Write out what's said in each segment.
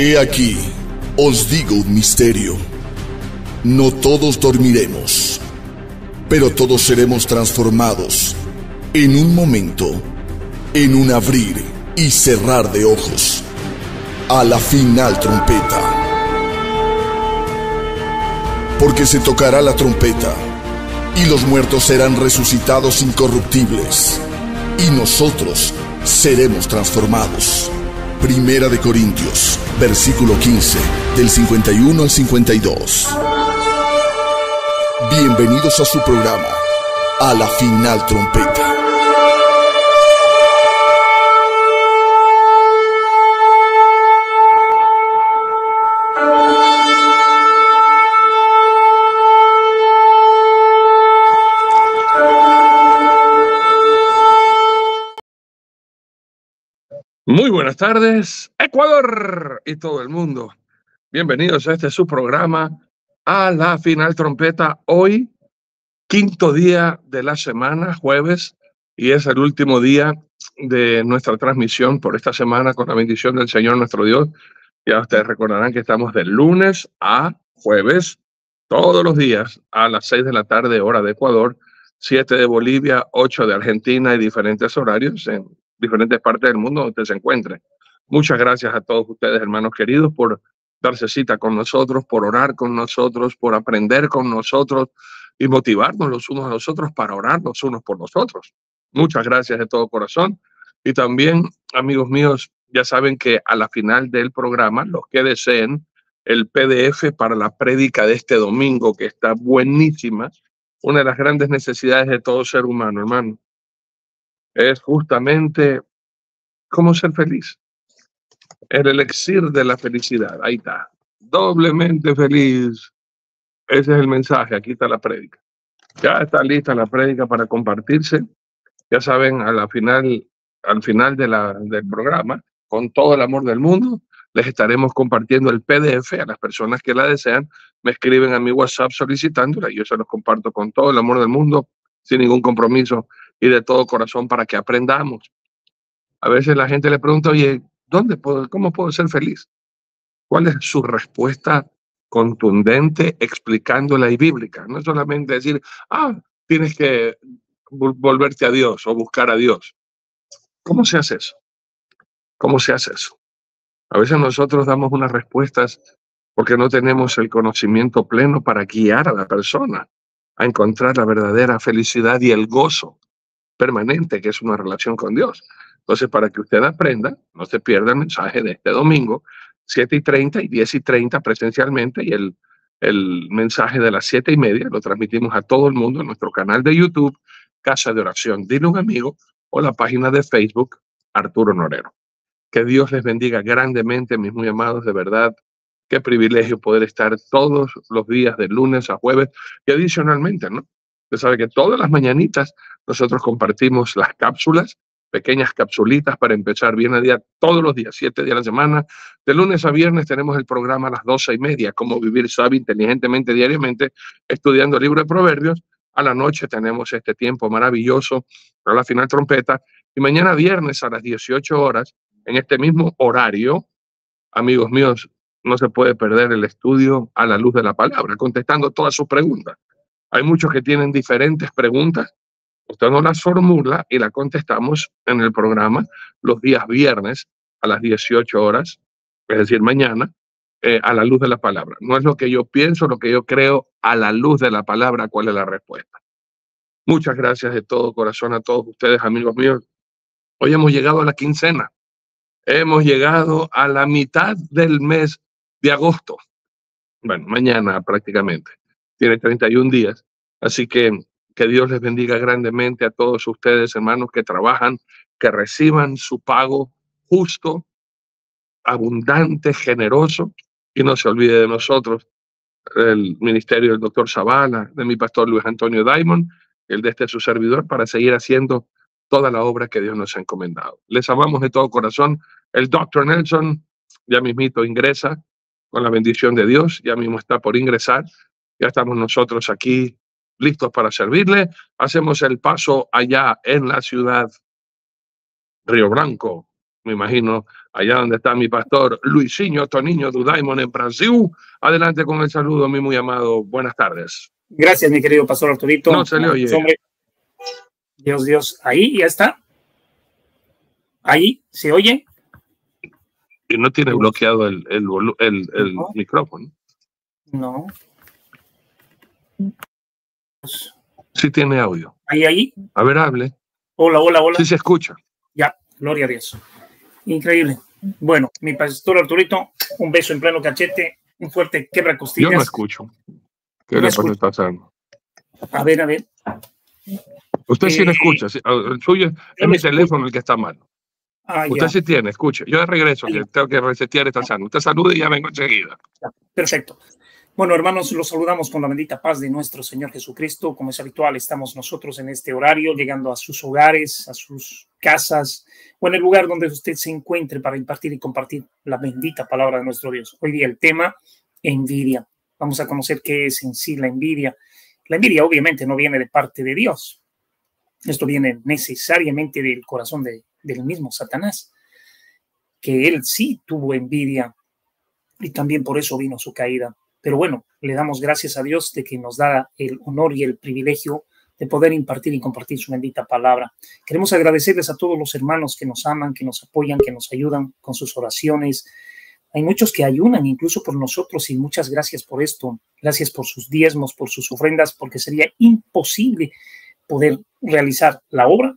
He aquí, os digo un misterio. No todos dormiremos, pero todos seremos transformados en un momento, en un abrir y cerrar de ojos, a la final trompeta. Porque se tocará la trompeta, y los muertos serán resucitados incorruptibles, y nosotros seremos transformados. Primera de Corintios, versículo 15, del 51 al 52. Bienvenidos a su programa, a la final trompeta. Buenas tardes, Ecuador y todo el mundo. Bienvenidos a este su programa, a la final trompeta. Hoy, quinto día de la semana, jueves, y es el último día de nuestra transmisión por esta semana con la bendición del Señor nuestro Dios. Ya ustedes recordarán que estamos de lunes a jueves, todos los días, a las seis de la tarde, hora de Ecuador, siete de Bolivia, ocho de Argentina y diferentes horarios en diferentes partes del mundo donde se encuentre. Muchas gracias a todos ustedes, hermanos queridos, por darse cita con nosotros, por orar con nosotros, por aprender con nosotros y motivarnos los unos a los otros para orar los unos por los otros. Muchas gracias de todo corazón. Y también, amigos míos, ya saben que a la final del programa, los que deseen el PDF para la prédica de este domingo, que está buenísima, una de las grandes necesidades de todo ser humano, hermano, es justamente cómo ser feliz. El elixir de la felicidad. Ahí está. Doblemente feliz. Ese es el mensaje. Aquí está la prédica. Ya está lista la prédica para compartirse. Ya saben, a la final, al final de la, del programa, con todo el amor del mundo, les estaremos compartiendo el PDF a las personas que la desean. Me escriben a mi WhatsApp solicitándola y yo se los comparto con todo el amor del mundo, sin ningún compromiso y de todo corazón para que aprendamos. A veces la gente le pregunta, oye, ¿dónde puedo, cómo puedo ser feliz? ¿Cuál es su respuesta contundente, explicándola y bíblica? No solamente decir, ah, tienes que volverte a Dios o buscar a Dios. ¿Cómo se hace eso? ¿Cómo se hace eso? A veces nosotros damos unas respuestas porque no tenemos el conocimiento pleno para guiar a la persona a encontrar la verdadera felicidad y el gozo permanente, que es una relación con Dios. Entonces, para que usted aprenda, no se pierda el mensaje de este domingo, 7 y 30 y 10 y 30 presencialmente, y el, el mensaje de las 7 y media lo transmitimos a todo el mundo en nuestro canal de YouTube, Casa de Oración. Dile un amigo o la página de Facebook, Arturo Norero. Que Dios les bendiga grandemente, mis muy amados, de verdad. Qué privilegio poder estar todos los días de lunes a jueves y adicionalmente, ¿no? Usted sabe que todas las mañanitas nosotros compartimos las cápsulas, pequeñas capsulitas para empezar bien a día todos los días, siete días a la semana. De lunes a viernes tenemos el programa a las doce y media, cómo vivir sabe inteligentemente diariamente, estudiando el libro de Proverbios. A la noche tenemos este tiempo maravilloso para la final trompeta. Y mañana viernes a las 18 horas, en este mismo horario, amigos míos, no se puede perder el estudio a la luz de la palabra, contestando todas sus preguntas. Hay muchos que tienen diferentes preguntas. Usted nos las formula y la contestamos en el programa los días viernes a las 18 horas, es decir, mañana, eh, a la luz de la palabra. No es lo que yo pienso, lo que yo creo, a la luz de la palabra, cuál es la respuesta. Muchas gracias de todo corazón a todos ustedes, amigos míos. Hoy hemos llegado a la quincena. Hemos llegado a la mitad del mes de agosto. Bueno, mañana prácticamente tiene 31 días. Así que que Dios les bendiga grandemente a todos ustedes, hermanos, que trabajan, que reciban su pago justo, abundante, generoso, y no se olvide de nosotros, el ministerio del doctor Zavala, de mi pastor Luis Antonio Daimon, el de este su servidor, para seguir haciendo toda la obra que Dios nos ha encomendado. Les amamos de todo corazón. El doctor Nelson ya mismito ingresa con la bendición de Dios, ya mismo está por ingresar. Ya estamos nosotros aquí listos para servirle. Hacemos el paso allá en la ciudad Río Blanco, me imagino, allá donde está mi pastor Luisinho Toniño Dudaimon en Brasil. Adelante con el saludo, mi muy amado. Buenas tardes. Gracias, mi querido pastor Arturito. No se le oye. Dios, Dios, ahí ya está. Ahí se oye. Y no tiene bloqueado el, el, el, el micrófono. No. Sí tiene audio. Ahí, ahí. A ver, hable. Hola, hola, hola. Sí se escucha. Ya, gloria a Dios. Increíble. Bueno, mi pastor Arturito, un beso en pleno cachete, un fuerte quebra costillas. Yo no escucho. ¿Qué no le pasa pasando? A ver, a ver. Usted sí lo escucha. El suyo es mi teléfono el que está mal. Ah, Usted sí tiene, escuche. Yo de regreso, que tengo que resetear esta sala. Usted salude y ya vengo enseguida. Perfecto. Bueno, hermanos, los saludamos con la bendita paz de nuestro Señor Jesucristo. Como es habitual, estamos nosotros en este horario, llegando a sus hogares, a sus casas o en el lugar donde usted se encuentre para impartir y compartir la bendita palabra de nuestro Dios. Hoy día el tema, envidia. Vamos a conocer qué es en sí la envidia. La envidia obviamente no viene de parte de Dios. Esto viene necesariamente del corazón de, del mismo Satanás, que él sí tuvo envidia y también por eso vino su caída pero bueno, le damos gracias a Dios de que nos da el honor y el privilegio de poder impartir y compartir su bendita palabra. Queremos agradecerles a todos los hermanos que nos aman, que nos apoyan, que nos ayudan con sus oraciones. Hay muchos que ayunan incluso por nosotros y muchas gracias por esto. Gracias por sus diezmos, por sus ofrendas, porque sería imposible poder realizar la obra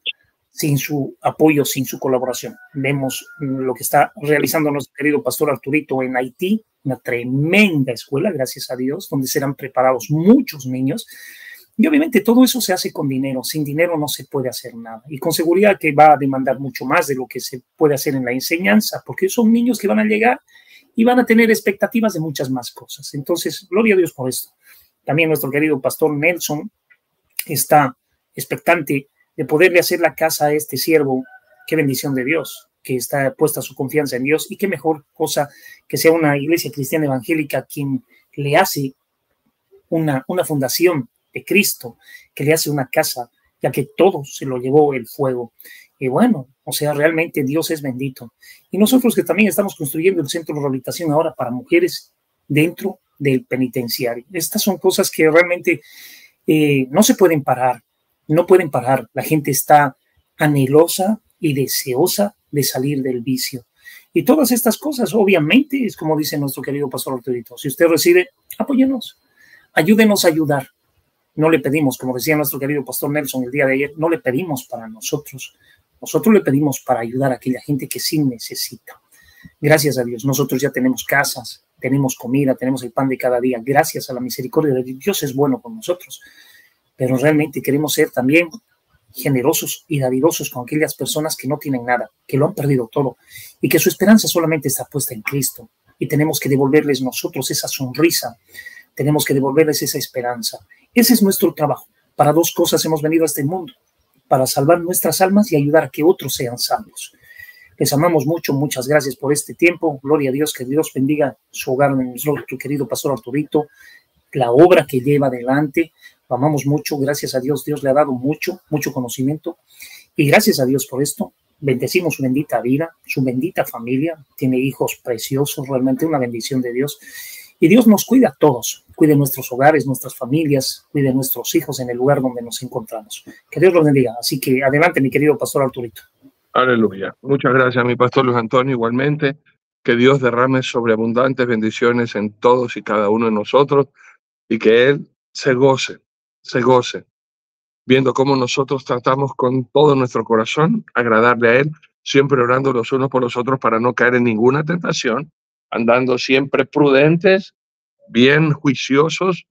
sin su apoyo, sin su colaboración. Vemos lo que está realizando nuestro querido pastor Arturito en Haití, una tremenda escuela, gracias a Dios, donde serán preparados muchos niños. Y obviamente todo eso se hace con dinero. Sin dinero no se puede hacer nada. Y con seguridad que va a demandar mucho más de lo que se puede hacer en la enseñanza, porque son niños que van a llegar y van a tener expectativas de muchas más cosas. Entonces, gloria a Dios por esto. También nuestro querido pastor Nelson está expectante de poderle hacer la casa a este siervo. Qué bendición de Dios que está puesta su confianza en Dios y qué mejor cosa que sea una iglesia cristiana evangélica quien le hace una, una fundación de Cristo, que le hace una casa, ya que todo se lo llevó el fuego. Y bueno, o sea, realmente Dios es bendito. Y nosotros que también estamos construyendo el centro de rehabilitación ahora para mujeres dentro del penitenciario. Estas son cosas que realmente eh, no se pueden parar, no pueden parar. La gente está anhelosa y deseosa de salir del vicio. Y todas estas cosas, obviamente, es como dice nuestro querido pastor Arturito, si usted recibe, apóyenos, ayúdenos a ayudar. No le pedimos, como decía nuestro querido pastor Nelson el día de ayer, no le pedimos para nosotros, nosotros le pedimos para ayudar a aquella gente que sí necesita. Gracias a Dios, nosotros ya tenemos casas, tenemos comida, tenemos el pan de cada día. Gracias a la misericordia de Dios, Dios es bueno con nosotros. Pero realmente queremos ser también generosos y dadivosos con aquellas personas que no tienen nada, que lo han perdido todo y que su esperanza solamente está puesta en Cristo. Y tenemos que devolverles nosotros esa sonrisa, tenemos que devolverles esa esperanza. Ese es nuestro trabajo. Para dos cosas hemos venido a este mundo, para salvar nuestras almas y ayudar a que otros sean salvos. Les amamos mucho, muchas gracias por este tiempo. Gloria a Dios, que Dios bendiga su hogar, nuestro querido pastor Arturito, la obra que lleva adelante amamos mucho, gracias a Dios, Dios le ha dado mucho, mucho conocimiento y gracias a Dios por esto. Bendecimos su bendita vida, su bendita familia, tiene hijos preciosos, realmente una bendición de Dios. Y Dios nos cuida a todos, cuide nuestros hogares, nuestras familias, cuide nuestros hijos en el lugar donde nos encontramos. Que Dios los bendiga. Así que adelante, mi querido pastor Arturito. Aleluya. Muchas gracias, mi pastor Luis Antonio. Igualmente, que Dios derrame sobreabundantes bendiciones en todos y cada uno de nosotros y que Él se goce se goce, viendo cómo nosotros tratamos con todo nuestro corazón agradarle a Él, siempre orando los unos por los otros para no caer en ninguna tentación, andando siempre prudentes, bien juiciosos,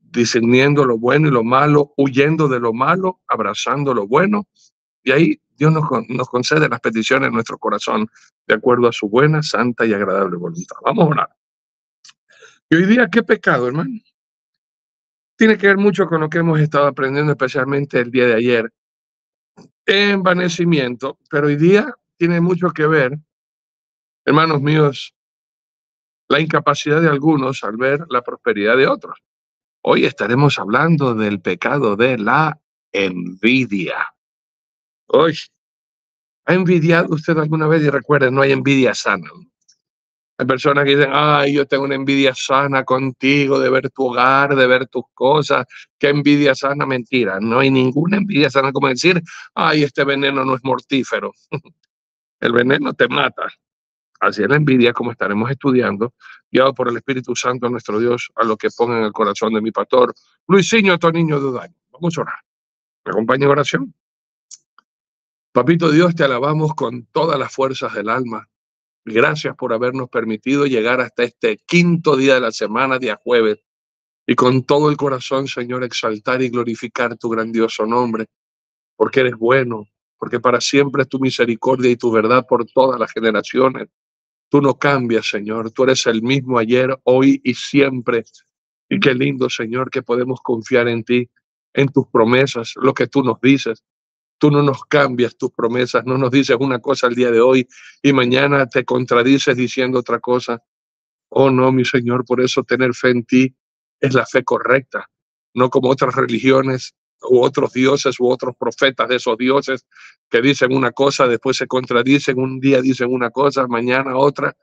discerniendo lo bueno y lo malo, huyendo de lo malo, abrazando lo bueno. Y ahí Dios nos, nos concede las peticiones en nuestro corazón de acuerdo a su buena, santa y agradable voluntad. Vamos a orar. Y hoy día, ¿qué pecado, hermano? Tiene que ver mucho con lo que hemos estado aprendiendo, especialmente el día de ayer. Envanecimiento, pero hoy día tiene mucho que ver, hermanos míos, la incapacidad de algunos al ver la prosperidad de otros. Hoy estaremos hablando del pecado de la envidia. Hoy, ¿Ha envidiado usted alguna vez? Y recuerden, no hay envidia sana. Hay personas que dicen, ay, yo tengo una envidia sana contigo, de ver tu hogar, de ver tus cosas. ¿Qué envidia sana? Mentira. No hay ninguna envidia sana como decir, ay, este veneno no es mortífero. el veneno te mata. Así es la envidia, como estaremos estudiando, guiado por el Espíritu Santo, nuestro Dios, a lo que ponga en el corazón de mi pastor, Luisinho Toniño Dudaño. Vamos a orar. ¿Me acompaña en oración? Papito Dios, te alabamos con todas las fuerzas del alma. Gracias por habernos permitido llegar hasta este quinto día de la semana, día jueves, y con todo el corazón, Señor, exaltar y glorificar tu grandioso nombre, porque eres bueno, porque para siempre es tu misericordia y tu verdad por todas las generaciones. Tú no cambias, Señor. Tú eres el mismo ayer, hoy y siempre. Y qué lindo, Señor, que podemos confiar en ti, en tus promesas, lo que tú nos dices. Tú no nos cambias tus promesas, no nos dices una cosa el día de hoy y mañana te contradices diciendo otra cosa. Oh, no, mi Señor, por eso tener fe en ti es la fe correcta, no como otras religiones u otros dioses u otros profetas de esos dioses que dicen una cosa, después se contradicen, un día dicen una cosa, mañana otra.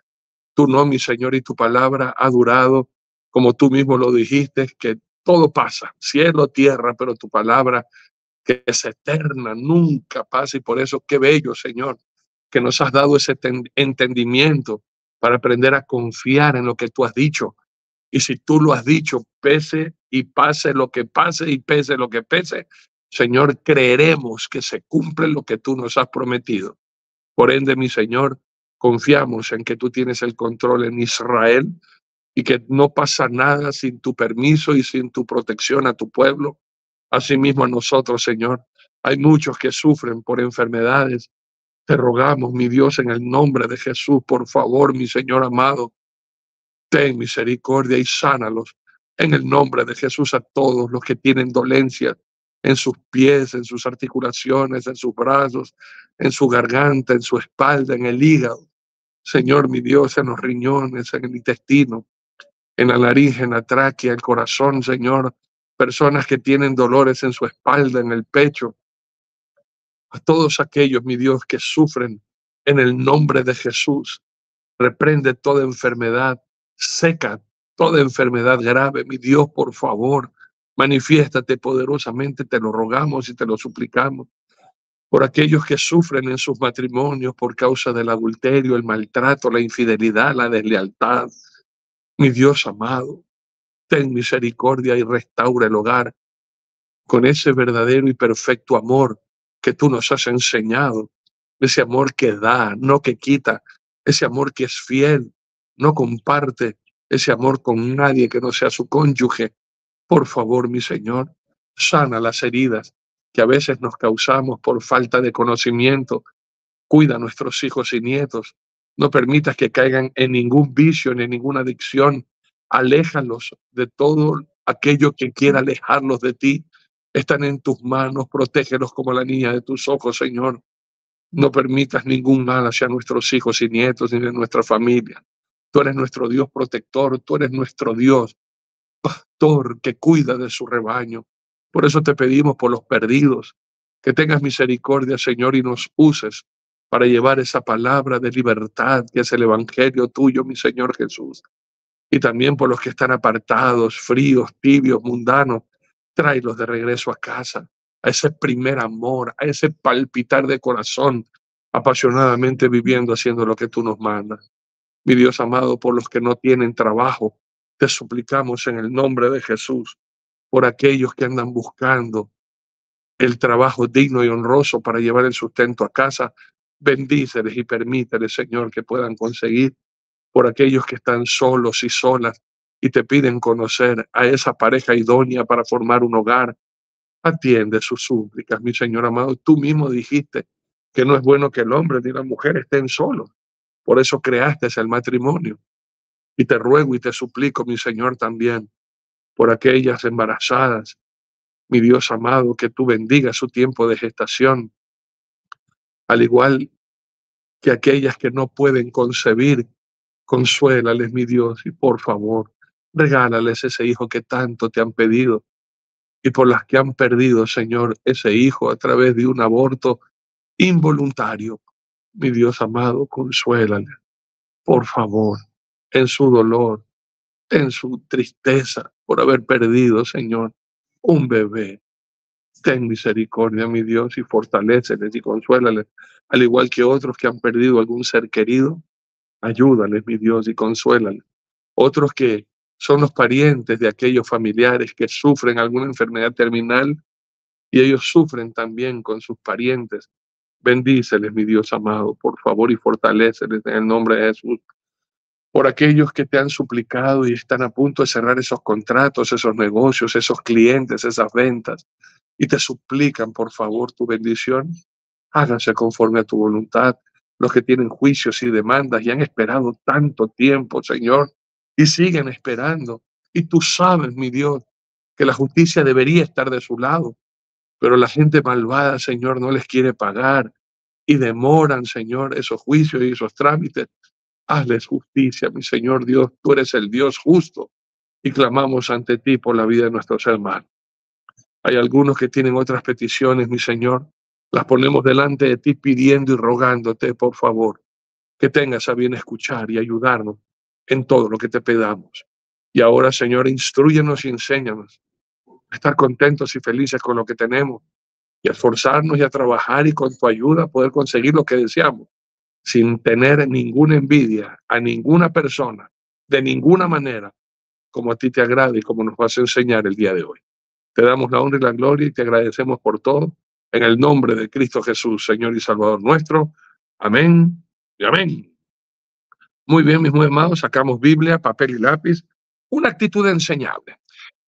Tú no, mi Señor, y tu palabra ha durado, como tú mismo lo dijiste, que todo pasa, cielo, tierra, pero tu palabra que es eterna, nunca pasa, y por eso qué bello, Señor, que nos has dado ese entendimiento para aprender a confiar en lo que tú has dicho, y si tú lo has dicho, pese y pase lo que pase y pese lo que pese, Señor, creeremos que se cumple lo que tú nos has prometido. Por ende, mi Señor, confiamos en que tú tienes el control en Israel y que no pasa nada sin tu permiso y sin tu protección a tu pueblo. Asimismo a nosotros, Señor. Hay muchos que sufren por enfermedades. Te rogamos, mi Dios, en el nombre de Jesús, por favor, mi Señor amado, ten misericordia y sánalos en el nombre de Jesús a todos los que tienen dolencia en sus pies, en sus articulaciones, en sus brazos, en su garganta, en su espalda, en el hígado. Señor, mi Dios, en los riñones, en el intestino, en la nariz, en la tráquea, el corazón, Señor. Personas que tienen dolores en su espalda, en el pecho. A todos aquellos, mi Dios, que sufren en el nombre de Jesús. Reprende toda enfermedad, seca toda enfermedad grave. Mi Dios, por favor, manifiéstate poderosamente, te lo rogamos y te lo suplicamos. Por aquellos que sufren en sus matrimonios por causa del adulterio, el maltrato, la infidelidad, la deslealtad. Mi Dios amado, ten misericordia y restaura el hogar con ese verdadero y perfecto amor que tú nos has enseñado, ese amor que da, no que quita, ese amor que es fiel, no comparte ese amor con nadie que no sea su cónyuge. Por favor, mi Señor, sana las heridas que a veces nos causamos por falta de conocimiento. Cuida a nuestros hijos y nietos. No permitas que caigan en ningún vicio ni en ninguna adicción. Aléjalos de todo aquello que quiera alejarlos de ti. Están en tus manos. Protégelos como la niña de tus ojos, Señor. No permitas ningún mal hacia nuestros hijos y nietos ni de nuestra familia. Tú eres nuestro Dios protector, tú eres nuestro Dios pastor que cuida de su rebaño. Por eso te pedimos por los perdidos, que tengas misericordia, Señor, y nos uses para llevar esa palabra de libertad que es el Evangelio tuyo, mi Señor Jesús. Y también por los que están apartados, fríos, tibios, mundanos, tráelos de regreso a casa, a ese primer amor, a ese palpitar de corazón, apasionadamente viviendo, haciendo lo que tú nos mandas. Mi Dios amado, por los que no tienen trabajo, te suplicamos en el nombre de Jesús, por aquellos que andan buscando el trabajo digno y honroso para llevar el sustento a casa, bendíceles y permíteles, Señor, que puedan conseguir por aquellos que están solos y solas y te piden conocer a esa pareja idónea para formar un hogar. Atiende sus súplicas, mi Señor amado. Tú mismo dijiste que no es bueno que el hombre ni la mujer estén solos. Por eso creaste el matrimonio. Y te ruego y te suplico, mi Señor, también, por aquellas embarazadas, mi Dios amado, que tú bendigas su tiempo de gestación, al igual que aquellas que no pueden concebir, consuélales, mi Dios, y por favor, regálales ese hijo que tanto te han pedido, y por las que han perdido, Señor, ese hijo a través de un aborto involuntario. mi Dios amado, consuélale, por favor, en su dolor, en su tristeza por haber perdido, Señor, un bebé. Ten misericordia, mi Dios, y fortaléceles y consuélales, al igual que otros que han perdido algún ser querido. Ayúdales, mi Dios, y consuélales. Otros que son los parientes de aquellos familiares que sufren alguna enfermedad terminal y ellos sufren también con sus parientes. Bendíceles, mi Dios amado, por favor, y fortaléceles en el nombre de Jesús por aquellos que te han suplicado y están a punto de cerrar esos contratos, esos negocios, esos clientes, esas ventas, y te suplican, por favor, tu bendición. Háganse conforme a tu voluntad. Los que tienen juicios y demandas y han esperado tanto tiempo, Señor, y siguen esperando. Y tú sabes, mi Dios, que la justicia debería estar de su lado, pero la gente malvada, Señor, no les quiere pagar y demoran, Señor, esos juicios y esos trámites Hazles justicia, mi Señor Dios, tú eres el Dios justo y clamamos ante ti por la vida de nuestros hermanos. Hay algunos que tienen otras peticiones, mi Señor, las ponemos delante de ti pidiendo y rogándote, por favor, que tengas a bien escuchar y ayudarnos en todo lo que te pedamos. Y ahora, Señor, instruyenos y enséñanos a estar contentos y felices con lo que tenemos y a esforzarnos y a trabajar y con tu ayuda poder conseguir lo que deseamos sin tener ninguna envidia a ninguna persona, de ninguna manera, como a ti te agrada y como nos vas a enseñar el día de hoy. Te damos la honra y la gloria y te agradecemos por todo. En el nombre de Cristo Jesús, Señor y Salvador nuestro. Amén y amén. Muy bien, mis muy amados, sacamos Biblia, papel y lápiz, una actitud enseñable.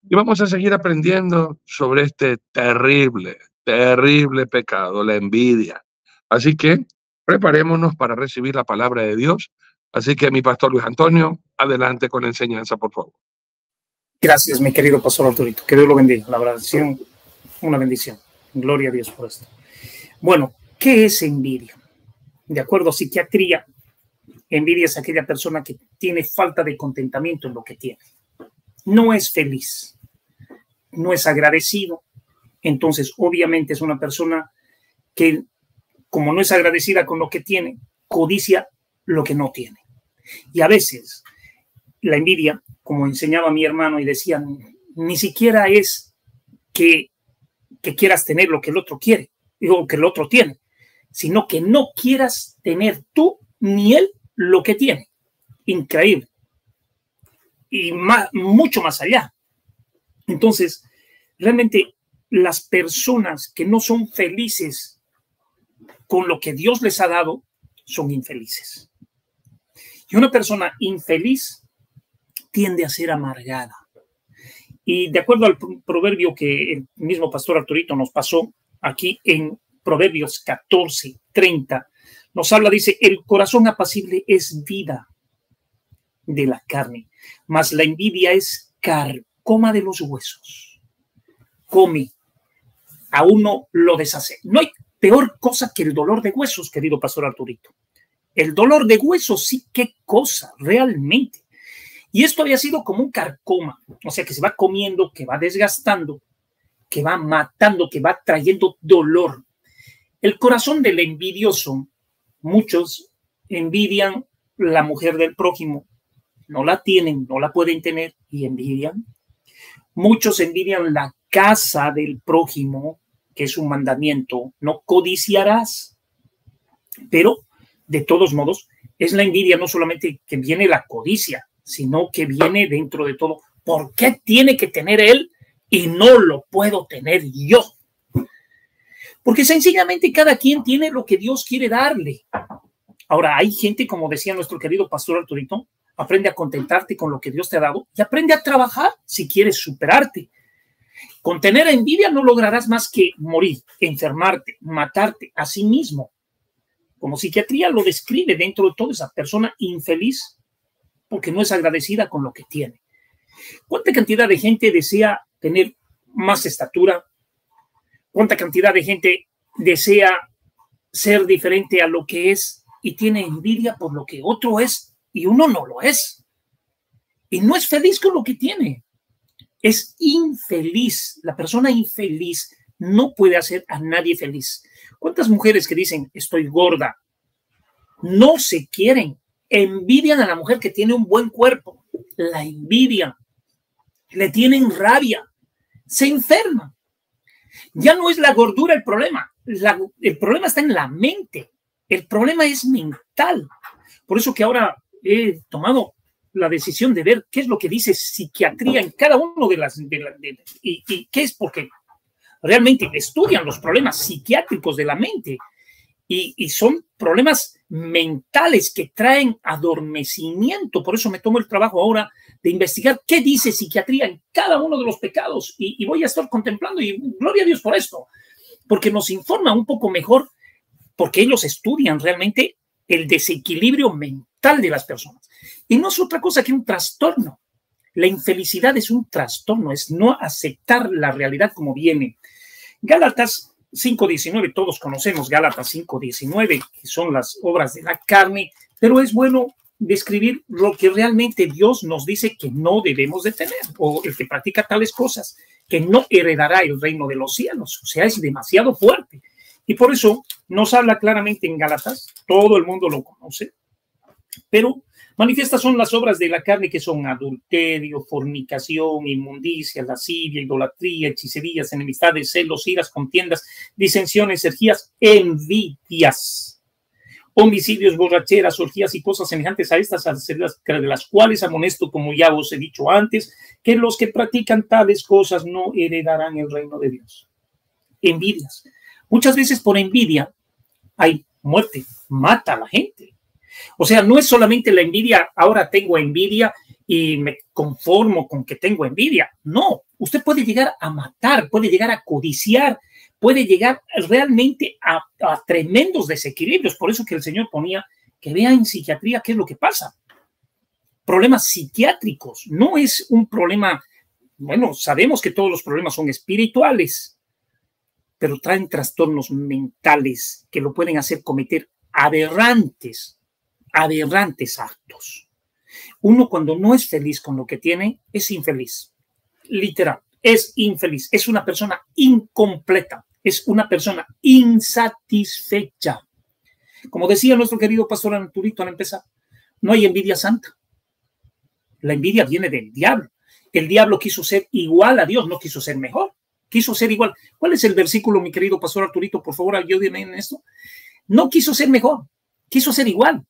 Y vamos a seguir aprendiendo sobre este terrible, terrible pecado, la envidia. Así que Preparémonos para recibir la palabra de Dios. Así que mi pastor Luis Antonio, adelante con la enseñanza, por favor. Gracias, mi querido pastor Arturito. Que Dios lo bendiga. La verdad, una bendición. Gloria a Dios por esto. Bueno, ¿qué es envidia? De acuerdo a psiquiatría, envidia es aquella persona que tiene falta de contentamiento en lo que tiene. No es feliz, no es agradecido. Entonces, obviamente es una persona que como no es agradecida con lo que tiene, codicia lo que no tiene. Y a veces la envidia, como enseñaba mi hermano y decía, ni siquiera es que, que quieras tener lo que el otro quiere, digo, que el otro tiene, sino que no quieras tener tú ni él lo que tiene. Increíble. Y más, mucho más allá. Entonces, realmente las personas que no son felices con lo que Dios les ha dado, son infelices. Y una persona infeliz tiende a ser amargada. Y de acuerdo al proverbio que el mismo pastor Arturito nos pasó aquí en Proverbios 14, 30, nos habla, dice, el corazón apacible es vida de la carne, mas la envidia es carcoma de los huesos. Come, a uno lo deshace. No hay peor cosa que el dolor de huesos, querido pastor Arturito. El dolor de huesos, sí, qué cosa, realmente. Y esto había sido como un carcoma, o sea, que se va comiendo, que va desgastando, que va matando, que va trayendo dolor. El corazón del envidioso, muchos envidian la mujer del prójimo, no la tienen, no la pueden tener y envidian. Muchos envidian la casa del prójimo que es un mandamiento, no codiciarás. Pero, de todos modos, es la envidia no solamente que viene la codicia, sino que viene dentro de todo. ¿Por qué tiene que tener él y no lo puedo tener yo? Porque sencillamente cada quien tiene lo que Dios quiere darle. Ahora, hay gente, como decía nuestro querido pastor Arturito, aprende a contentarte con lo que Dios te ha dado y aprende a trabajar si quieres superarte. Con tener envidia no lograrás más que morir, enfermarte, matarte a sí mismo. Como psiquiatría lo describe dentro de toda esa persona infeliz porque no es agradecida con lo que tiene. ¿Cuánta cantidad de gente desea tener más estatura? ¿Cuánta cantidad de gente desea ser diferente a lo que es y tiene envidia por lo que otro es y uno no lo es? Y no es feliz con lo que tiene es infeliz. La persona infeliz no puede hacer a nadie feliz. ¿Cuántas mujeres que dicen estoy gorda no se quieren, envidian a la mujer que tiene un buen cuerpo, la envidian, le tienen rabia, se enferman. Ya no es la gordura el problema, el problema está en la mente, el problema es mental. Por eso que ahora he tomado la decisión de ver qué es lo que dice psiquiatría en cada uno de las... y, y qué es porque realmente estudian los problemas psiquiátricos de la mente y, son problemas mentales que traen adormecimiento. Por eso me tomo el trabajo ahora de investigar qué dice psiquiatría en cada uno de los pecados y, voy a estar contemplando y gloria a Dios por esto, porque nos informa un poco mejor, porque ellos estudian realmente el desequilibrio mental de las personas. Y no es otra cosa que un trastorno. La infelicidad es un trastorno, es no aceptar la realidad como viene. Gálatas 5.19, todos conocemos Gálatas 5.19, que son las obras de la carne, pero es bueno describir lo que realmente Dios nos dice que no debemos de tener, o el que practica tales cosas, que no heredará el reino de los cielos, o sea, es demasiado fuerte. Y por eso nos habla claramente en Gálatas, todo el mundo lo conoce, pero Manifiestas son las obras de la carne que son adulterio, fornicación, inmundicia, lascivia, idolatría, hechicerías, enemistades, celos, iras, contiendas, disensiones, energías, envidias, homicidios, borracheras, orgías y cosas semejantes a estas, de las cuales amonesto, como ya os he dicho antes, que los que practican tales cosas no heredarán el reino de Dios. Envidias. Muchas veces por envidia hay muerte, mata a la gente o sea, no es solamente la envidia, ahora tengo envidia y me conformo con que tengo envidia. No, usted puede llegar a matar, puede llegar a codiciar, puede llegar realmente a, tremendos desequilibrios. Por eso que el Señor ponía que vea en psiquiatría qué es lo que pasa. Problemas psiquiátricos, no es un problema, bueno, sabemos que todos los problemas son espirituales, pero traen trastornos mentales que lo pueden hacer cometer aberrantes aberrantes actos. Uno cuando no es feliz con lo que tiene, es infeliz. Literal, es infeliz. Es una persona incompleta. Es una persona insatisfecha. Como decía nuestro querido pastor Arturito al empezar, no hay envidia santa. La envidia viene del diablo. El diablo quiso ser igual a Dios, no quiso ser mejor. Quiso ser igual. ¿Cuál es el versículo, mi querido pastor Arturito? Por favor, ayúdeme en esto. No quiso ser mejor, quiso ser igual.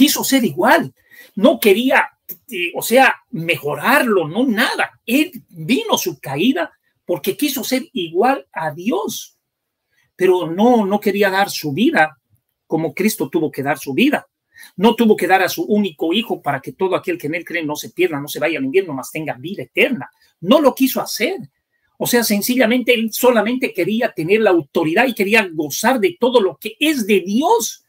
Quiso ser igual, no quería, eh, o sea, mejorarlo, no nada. Él vino su caída porque quiso ser igual a Dios, pero no, no quería dar su vida como Cristo tuvo que dar su vida. No tuvo que dar a su único hijo para que todo aquel que en él cree no se pierda, no se vaya al invierno, mas tenga vida eterna. No lo quiso hacer. O sea, sencillamente él solamente quería tener la autoridad y quería gozar de todo lo que es de Dios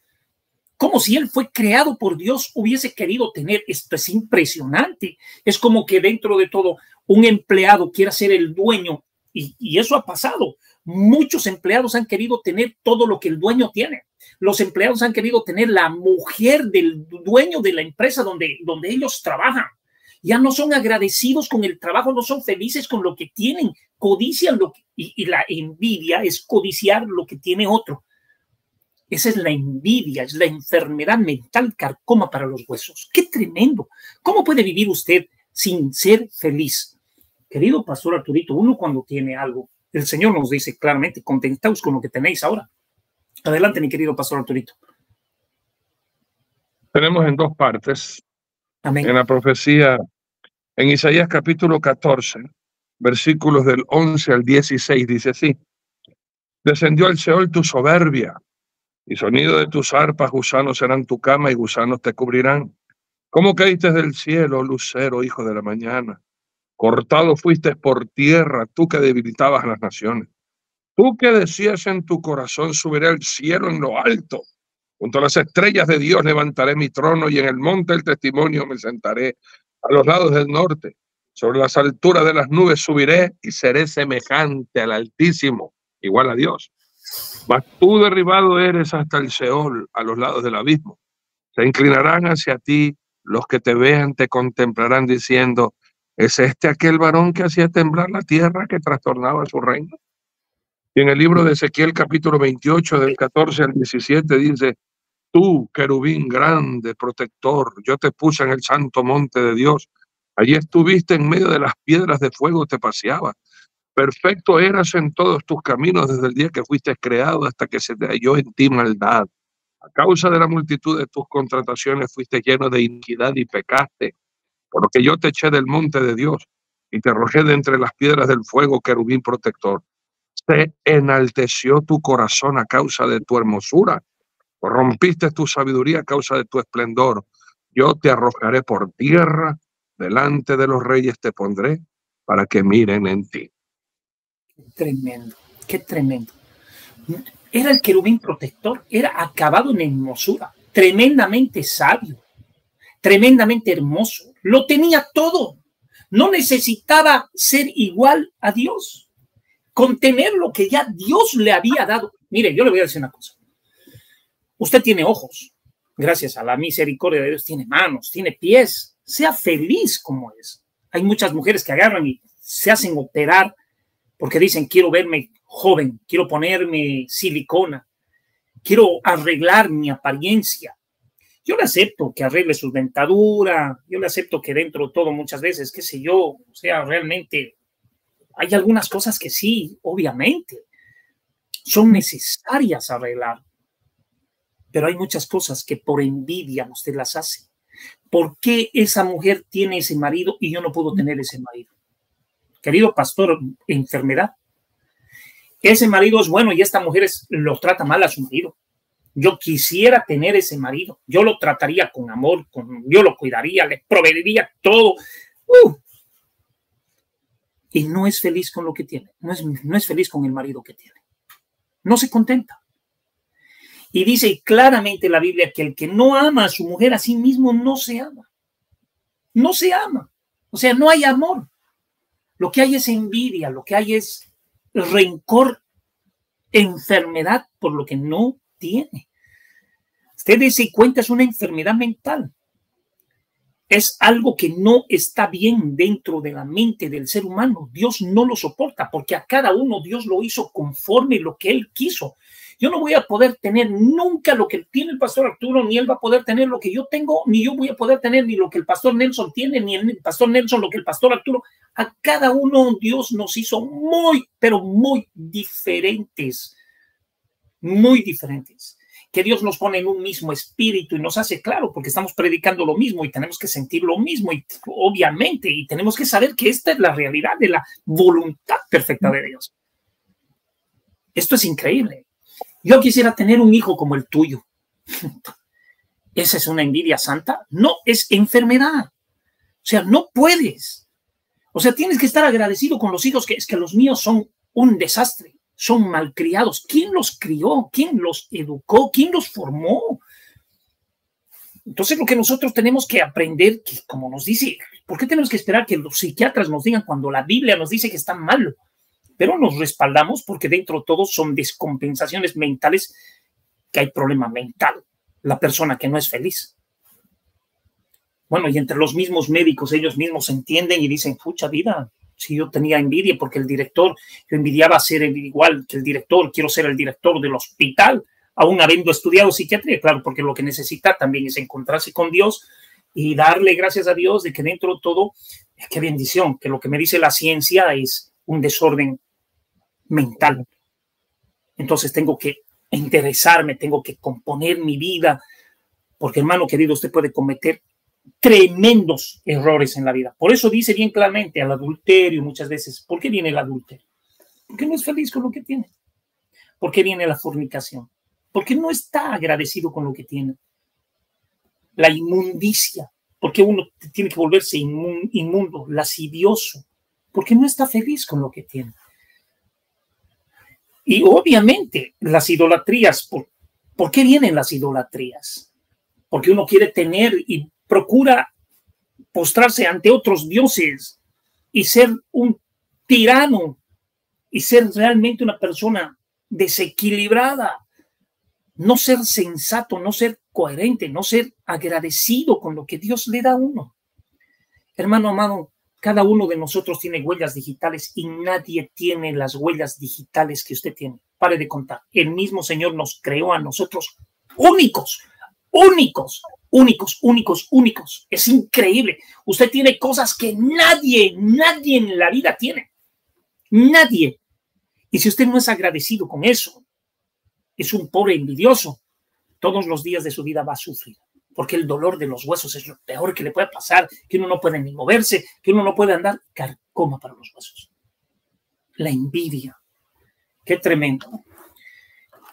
como si él fue creado por Dios, hubiese querido tener. Esto es impresionante. Es como que dentro de todo un empleado quiera ser el dueño y, eso ha pasado. Muchos empleados han querido tener todo lo que el dueño tiene. Los empleados han querido tener la mujer del dueño de la empresa donde, donde ellos trabajan. Ya no son agradecidos con el trabajo, no son felices con lo que tienen, codician lo que, y la envidia es codiciar lo que tiene otro. Esa es la envidia, es la enfermedad mental carcoma para los huesos. ¡Qué tremendo! ¿Cómo puede vivir usted sin ser feliz? Querido pastor Arturito, uno cuando tiene algo, el Señor nos dice claramente, contentaos con lo que tenéis ahora. Adelante, mi querido pastor Arturito. Tenemos en dos partes. Amén. En la profecía, en Isaías capítulo 14, versículos del 11 al 16, dice así. Descendió al Seol tu soberbia y sonido de tus arpas, gusanos serán tu cama y gusanos te cubrirán. ¿Cómo caíste del cielo, lucero, hijo de la mañana? Cortado fuiste por tierra, tú que debilitabas las naciones. Tú que decías en tu corazón, subiré al cielo en lo alto. Junto a las estrellas de Dios levantaré mi trono y en el monte del testimonio me sentaré a los lados del norte. Sobre las alturas de las nubes subiré y seré semejante al Altísimo, igual a Dios. Mas tú derribado eres hasta el Seol, a los lados del abismo. Se inclinarán hacia ti, los que te vean te contemplarán diciendo, ¿es este aquel varón que hacía temblar la tierra, que trastornaba su reino? Y en el libro de Ezequiel capítulo 28 del 14 al 17 dice, tú, querubín grande, protector, yo te puse en el santo monte de Dios. Allí estuviste en medio de las piedras de fuego, te paseaba. Perfecto eras en todos tus caminos desde el día que fuiste creado hasta que se te halló en ti maldad. A causa de la multitud de tus contrataciones fuiste lleno de iniquidad y pecaste, por lo que yo te eché del monte de Dios y te arrojé de entre las piedras del fuego, querubín protector. Se enalteció tu corazón a causa de tu hermosura, rompiste tu sabiduría a causa de tu esplendor. Yo te arrojaré por tierra, delante de los reyes te pondré para que miren en ti. Tremendo, qué tremendo. Era el querubín protector, era acabado en hermosura, tremendamente sabio, tremendamente hermoso, lo tenía todo. No necesitaba ser igual a Dios, contener lo que ya Dios le había dado. Mire, yo le voy a decir una cosa. Usted tiene ojos, gracias a la misericordia de Dios, tiene manos, tiene pies, sea feliz como es. Hay muchas mujeres que agarran y se hacen operar porque dicen, quiero verme joven, quiero ponerme silicona, quiero arreglar mi apariencia. Yo le acepto que arregle su dentadura, yo le acepto que dentro de todo muchas veces, qué sé yo, o sea, realmente hay algunas cosas que sí, obviamente, son necesarias arreglar, pero hay muchas cosas que por envidia usted las hace. ¿Por qué esa mujer tiene ese marido y yo no puedo tener ese marido? Querido pastor, enfermedad. Ese marido es bueno y esta mujer es, lo trata mal a su marido. Yo quisiera tener ese marido. Yo lo trataría con amor, con, yo lo cuidaría, le proveería todo. Uh. Y no es feliz con lo que tiene. No es, no es feliz con el marido que tiene. No se contenta. Y dice claramente la Biblia que el que no ama a su mujer a sí mismo no se ama. No se ama. O sea, no hay amor. Lo que hay es envidia, lo que hay es rencor, enfermedad por lo que no tiene. Usted dice cuenta, es una enfermedad mental. Es algo que no está bien dentro de la mente del ser humano. Dios no lo soporta porque a cada uno Dios lo hizo conforme lo que él quiso. Yo no voy a poder tener nunca lo que tiene el pastor Arturo, ni él va a poder tener lo que yo tengo, ni yo voy a poder tener ni lo que el pastor Nelson tiene, ni el pastor Nelson lo que el pastor Arturo. A cada uno Dios nos hizo muy, pero muy diferentes, muy diferentes. Que Dios nos pone en un mismo espíritu y nos hace claro, porque estamos predicando lo mismo y tenemos que sentir lo mismo, y obviamente, y tenemos que saber que esta es la realidad de la voluntad perfecta de Dios. Esto es increíble. Yo quisiera tener un hijo como el tuyo. ¿Esa es una envidia santa? No, es enfermedad. O sea, no puedes. O sea, tienes que estar agradecido con los hijos que es que los míos son un desastre, son malcriados. ¿Quién los crió? ¿Quién los educó? ¿Quién los formó? Entonces lo que nosotros tenemos que aprender, que como nos dice, ¿por qué tenemos que esperar que los psiquiatras nos digan cuando la Biblia nos dice que está malo? Pero nos respaldamos porque dentro de todo son descompensaciones mentales que hay problema mental, la persona que no es feliz. Bueno, y entre los mismos médicos, ellos mismos entienden y dicen, pucha vida, si yo tenía envidia porque el director, yo envidiaba ser igual que el director, quiero ser el director del hospital, aún habiendo estudiado psiquiatría, claro, porque lo que necesita también es encontrarse con Dios y darle gracias a Dios de que dentro de todo, qué bendición, que lo que me dice la ciencia es un desorden mental. Entonces tengo que interesarme, tengo que componer mi vida, porque hermano querido, usted puede cometer tremendos errores en la vida. Por eso dice bien claramente al adulterio muchas veces, ¿por qué viene el adulterio? Porque no es feliz con lo que tiene. ¿Por qué viene la fornicación? Porque no está agradecido con lo que tiene. La inmundicia, porque uno tiene que volverse inmundo, lascivioso, porque no está feliz con lo que tiene. Y obviamente las idolatrías, ¿por, ¿por qué vienen las idolatrías? Porque uno quiere tener y procura postrarse ante otros dioses y ser un tirano y ser realmente una persona desequilibrada, no ser sensato, no ser coherente, no ser agradecido con lo que Dios le da a uno. Hermano amado, Cada uno de nosotros tiene huellas digitales y nadie tiene las huellas digitales que usted tiene. Pare de contar. El mismo Señor nos creó a nosotros únicos, únicos, únicos, únicos, únicos. Es increíble. Usted tiene cosas que nadie, nadie en la vida tiene. Nadie. Y si usted no es agradecido con eso, es un pobre envidioso, todos los días de su vida va a sufrir porque el dolor de los huesos es lo peor que le puede pasar, que uno no puede ni moverse, que uno no puede andar, carcoma para los huesos. La envidia. Qué tremendo.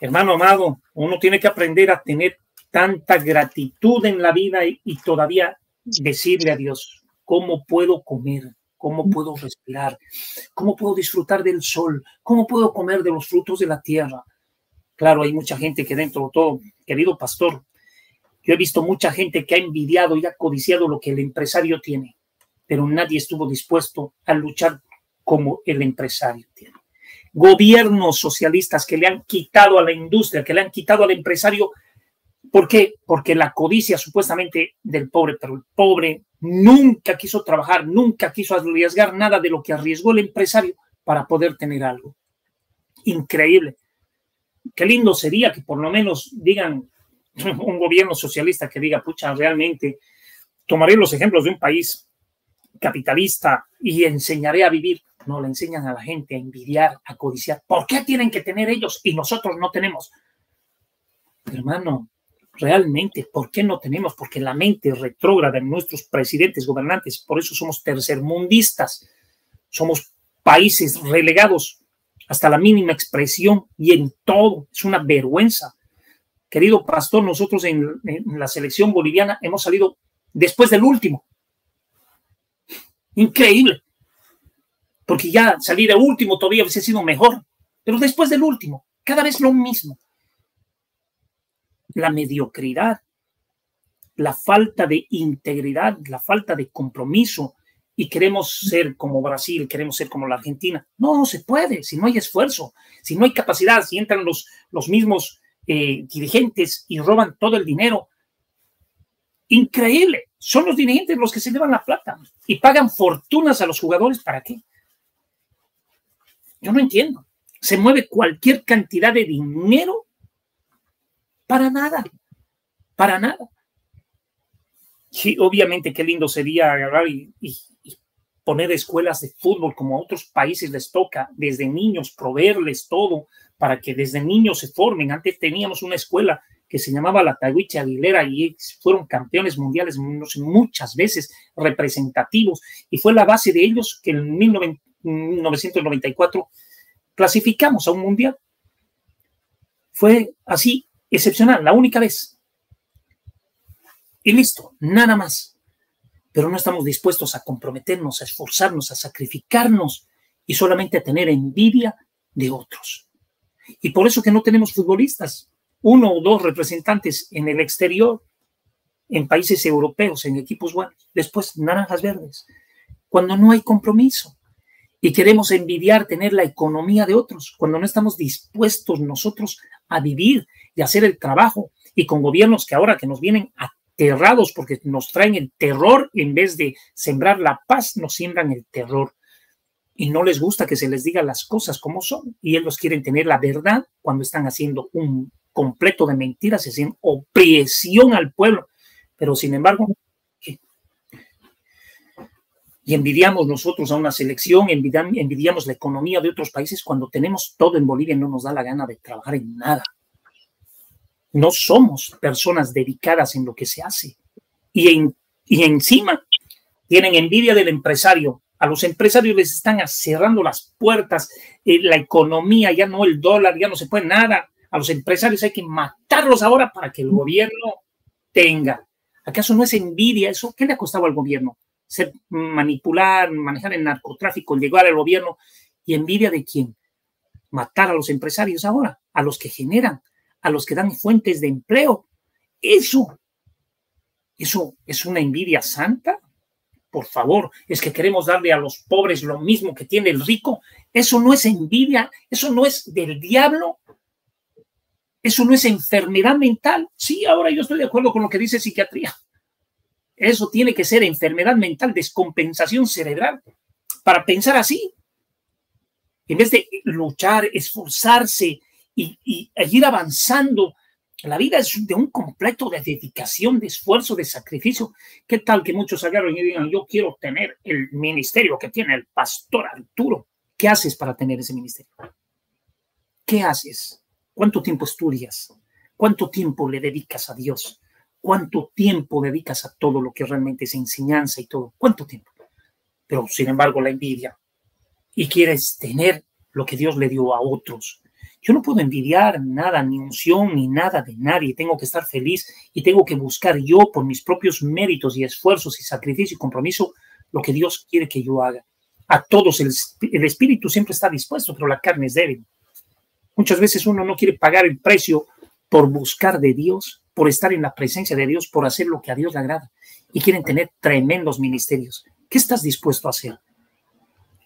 Hermano amado, uno tiene que aprender a tener tanta gratitud en la vida y, y todavía decirle a Dios, ¿cómo puedo comer? ¿Cómo puedo respirar? ¿Cómo puedo disfrutar del sol? ¿Cómo puedo comer de los frutos de la tierra? Claro, hay mucha gente que dentro de todo, querido pastor, yo he visto mucha gente que ha envidiado y ha codiciado lo que el empresario tiene, pero nadie estuvo dispuesto a luchar como el empresario tiene. Gobiernos socialistas que le han quitado a la industria, que le han quitado al empresario. ¿Por qué? Porque la codicia supuestamente del pobre, pero el pobre nunca quiso trabajar, nunca quiso arriesgar nada de lo que arriesgó el empresario para poder tener algo. Increíble. Qué lindo sería que por lo menos digan, un gobierno socialista que diga, pucha, realmente tomaré los ejemplos de un país capitalista y enseñaré a vivir. No, le enseñan a la gente a envidiar, a codiciar. ¿Por qué tienen que tener ellos y nosotros no tenemos? Hermano, realmente, ¿por qué no tenemos? Porque la mente retrógrada de nuestros presidentes, gobernantes, por eso somos tercermundistas, somos países relegados hasta la mínima expresión y en todo. Es una vergüenza. Querido pastor, nosotros en, la selección boliviana hemos salido después del último. Increíble. Porque ya salir de último todavía hubiese sido mejor. Pero después del último, cada vez lo mismo. La mediocridad, la falta de integridad, la falta de compromiso, y queremos ser como Brasil, queremos ser como la Argentina. No, no se puede, si no hay esfuerzo, si no hay capacidad, si entran los, los mismos eh, dirigentes y roban todo el dinero. Increíble. Son los dirigentes los que se llevan la plata y pagan fortunas a los jugadores. ¿Para qué? Yo no entiendo. Se mueve cualquier cantidad de dinero para nada. Para nada. Sí, obviamente qué lindo sería agarrar y, poner escuelas de fútbol como a otros países les toca, desde niños, proveerles todo, para que desde niños se formen. Antes teníamos una escuela que se llamaba la Tahuiche Aguilera y fueron campeones mundiales muchas veces representativos y fue la base de ellos que en 1994 clasificamos a un mundial. Fue así, excepcional, la única vez. Y listo, nada más. Pero no estamos dispuestos a comprometernos, a esforzarnos, a sacrificarnos y solamente a tener envidia de otros. Y por eso que no tenemos futbolistas, uno o dos representantes en el exterior, en países europeos, en equipos buenos, después naranjas verdes, cuando no hay compromiso. Y queremos envidiar tener la economía de otros, cuando no estamos dispuestos nosotros a vivir y hacer el trabajo y con gobiernos que ahora que nos vienen aterrados porque nos traen el terror en vez de sembrar la paz, nos siembran el terror y no les gusta que se les diga las cosas como son y ellos quieren tener la verdad cuando están haciendo un completo de mentiras, y opresión al pueblo. Pero sin embargo, y envidiamos nosotros a una selección, envidiamos la economía de otros países cuando tenemos todo en Bolivia y no nos da la gana de trabajar en nada. No somos personas dedicadas en lo que se hace. Y, en, y encima tienen envidia del empresario a los empresarios les están cerrando las puertas, eh, la economía, ya no el dólar, ya no se puede nada. A los empresarios hay que matarlos ahora para que el gobierno tenga. ¿Acaso no es envidia eso? ¿Qué le ha costado al gobierno? Ser, manipular, manejar el narcotráfico, llegar al gobierno. ¿Y envidia de quién? Matar a los empresarios ahora, a los que generan, a los que dan fuentes de empleo. Eso, eso es una envidia santa por favor, es que queremos darle a los pobres lo mismo que tiene el rico. Eso no es envidia, eso no es del diablo, eso no es enfermedad mental. Sí, ahora yo estoy de acuerdo con lo que dice psiquiatría. Eso tiene que ser enfermedad mental, descompensación cerebral, para pensar así. En vez de luchar, esforzarse y, y ir avanzando la vida es de un completo de dedicación, de esfuerzo, de sacrificio. ¿Qué tal que muchos agarren y digan, yo quiero tener el ministerio que tiene el pastor Arturo? ¿Qué haces para tener ese ministerio? ¿Qué haces? ¿Cuánto tiempo estudias? ¿Cuánto tiempo le dedicas a Dios? ¿Cuánto tiempo dedicas a todo lo que realmente es enseñanza y todo? ¿Cuánto tiempo? Pero sin embargo la envidia. Y quieres tener lo que Dios le dio a otros yo no puedo envidiar nada, ni unción, ni nada de nadie. Tengo que estar feliz y tengo que buscar yo por mis propios méritos y esfuerzos y sacrificio y compromiso lo que Dios quiere que yo haga. A todos el, el espíritu siempre está dispuesto, pero la carne es débil. Muchas veces uno no quiere pagar el precio por buscar de Dios, por estar en la presencia de Dios, por hacer lo que a Dios le agrada. Y quieren tener tremendos ministerios. ¿Qué estás dispuesto a hacer?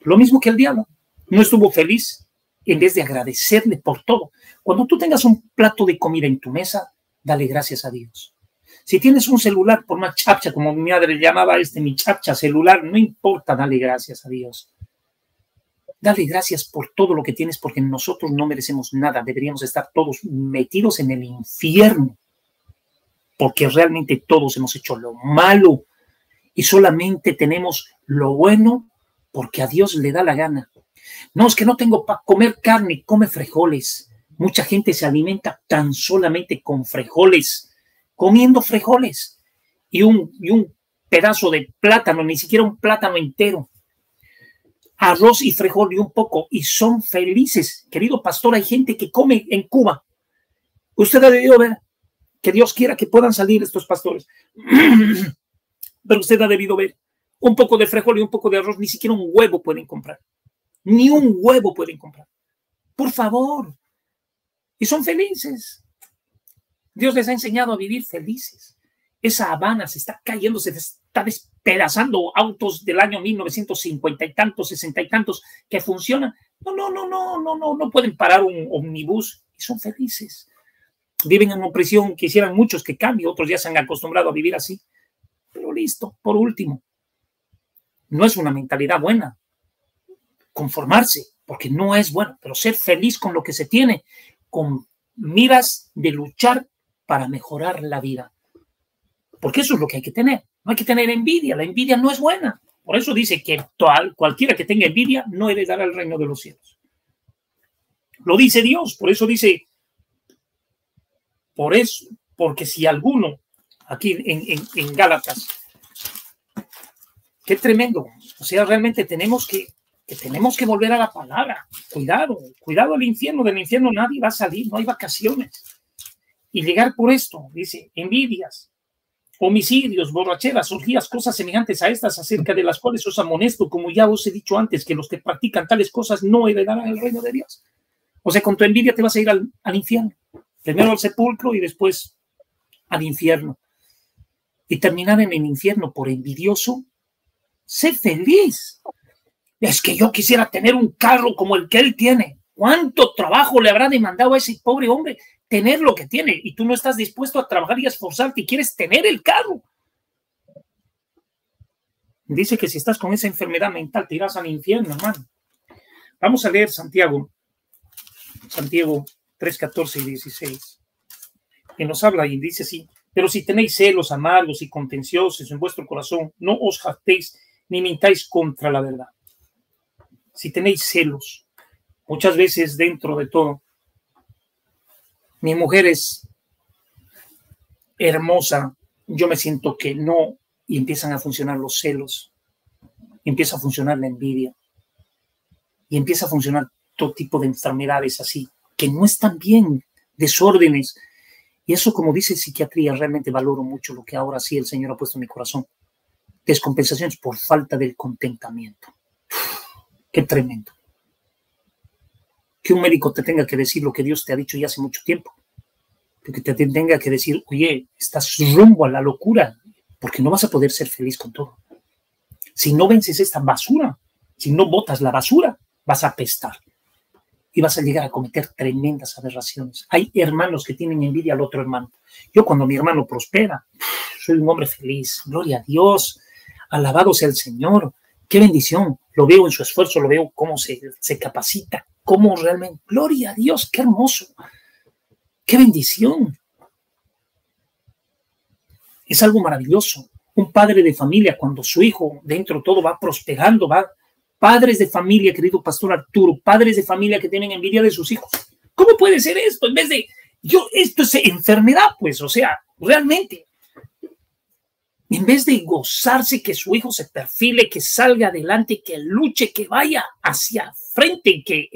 Lo mismo que el diablo. No estuvo feliz en vez de agradecerle por todo. Cuando tú tengas un plato de comida en tu mesa, dale gracias a Dios. Si tienes un celular, por más chapcha, como mi madre llamaba este, mi chapcha celular, no importa, dale gracias a Dios. Dale gracias por todo lo que tienes, porque nosotros no merecemos nada. Deberíamos estar todos metidos en el infierno, porque realmente todos hemos hecho lo malo y solamente tenemos lo bueno porque a Dios le da la gana. No, es que no tengo para comer carne, come frijoles. Mucha gente se alimenta tan solamente con frijoles, comiendo frijoles y un, y un pedazo de plátano, ni siquiera un plátano entero. Arroz y frijol y un poco, y son felices. Querido pastor, hay gente que come en Cuba. Usted ha debido ver que Dios quiera que puedan salir estos pastores. Pero usted ha debido ver un poco de frijol y un poco de arroz, ni siquiera un huevo pueden comprar. Ni un huevo pueden comprar. Por favor. Y son felices. Dios les ha enseñado a vivir felices. Esa Habana se está cayendo, se está despedazando autos del año 1950 y tantos, 60 y tantos que funcionan. No, no, no, no, no, no, no pueden parar un omnibus y son felices. Viven en una prisión, quisieran muchos que cambie, otros ya se han acostumbrado a vivir así. Pero listo, por último, no es una mentalidad buena conformarse, porque no es bueno, pero ser feliz con lo que se tiene, con miras de luchar para mejorar la vida. Porque eso es lo que hay que tener. No hay que tener envidia, la envidia no es buena. Por eso dice que cualquiera que tenga envidia no heredará el reino de los cielos. Lo dice Dios, por eso dice, por eso, porque si alguno, aquí en, en, en Gálatas, qué tremendo, o sea, realmente tenemos que tenemos que volver a la palabra. Cuidado, cuidado al infierno. Del infierno nadie va a salir, no hay vacaciones. Y llegar por esto, dice, envidias, homicidios, borracheras, orgías, cosas semejantes a estas, acerca de las cuales os amonesto, como ya os he dicho antes, que los que practican tales cosas no heredarán el reino de Dios. O sea, con tu envidia te vas a ir al, al infierno. Primero al sepulcro y después al infierno. Y terminar en el infierno por envidioso, sé feliz es que yo quisiera tener un carro como el que él tiene. ¿Cuánto trabajo le habrá demandado a ese pobre hombre tener lo que tiene? Y tú no estás dispuesto a trabajar y a esforzarte y quieres tener el carro. Dice que si estás con esa enfermedad mental te irás al infierno, hermano. Vamos a leer Santiago, Santiago 3, 14 y 16, que nos habla y dice así, pero si tenéis celos amargos y contenciosos en vuestro corazón, no os jactéis ni mintáis contra la verdad si tenéis celos, muchas veces dentro de todo, mi mujer es hermosa, yo me siento que no, y empiezan a funcionar los celos, empieza a funcionar la envidia, y empieza a funcionar todo tipo de enfermedades así, que no están bien, desórdenes. Y eso, como dice psiquiatría, realmente valoro mucho lo que ahora sí el Señor ha puesto en mi corazón. Descompensaciones por falta del contentamiento. Qué tremendo. Que un médico te tenga que decir lo que Dios te ha dicho ya hace mucho tiempo. Que te tenga que decir, oye, estás rumbo a la locura, porque no vas a poder ser feliz con todo. Si no vences esta basura, si no botas la basura, vas a apestar y vas a llegar a cometer tremendas aberraciones. Hay hermanos que tienen envidia al otro hermano. Yo cuando mi hermano prospera, soy un hombre feliz, gloria a Dios, alabado sea el Señor, qué bendición, lo veo en su esfuerzo, lo veo cómo se, capacita, cómo realmente, gloria a Dios, qué hermoso, qué bendición. Es algo maravilloso. Un padre de familia, cuando su hijo dentro de todo va prosperando, va, padres de familia, querido pastor Arturo, padres de familia que tienen envidia de sus hijos. ¿Cómo puede ser esto? En vez de, yo, esto es enfermedad, pues, o sea, realmente, en vez de gozarse que su hijo se perfile, que salga adelante, que luche, que vaya hacia frente, que,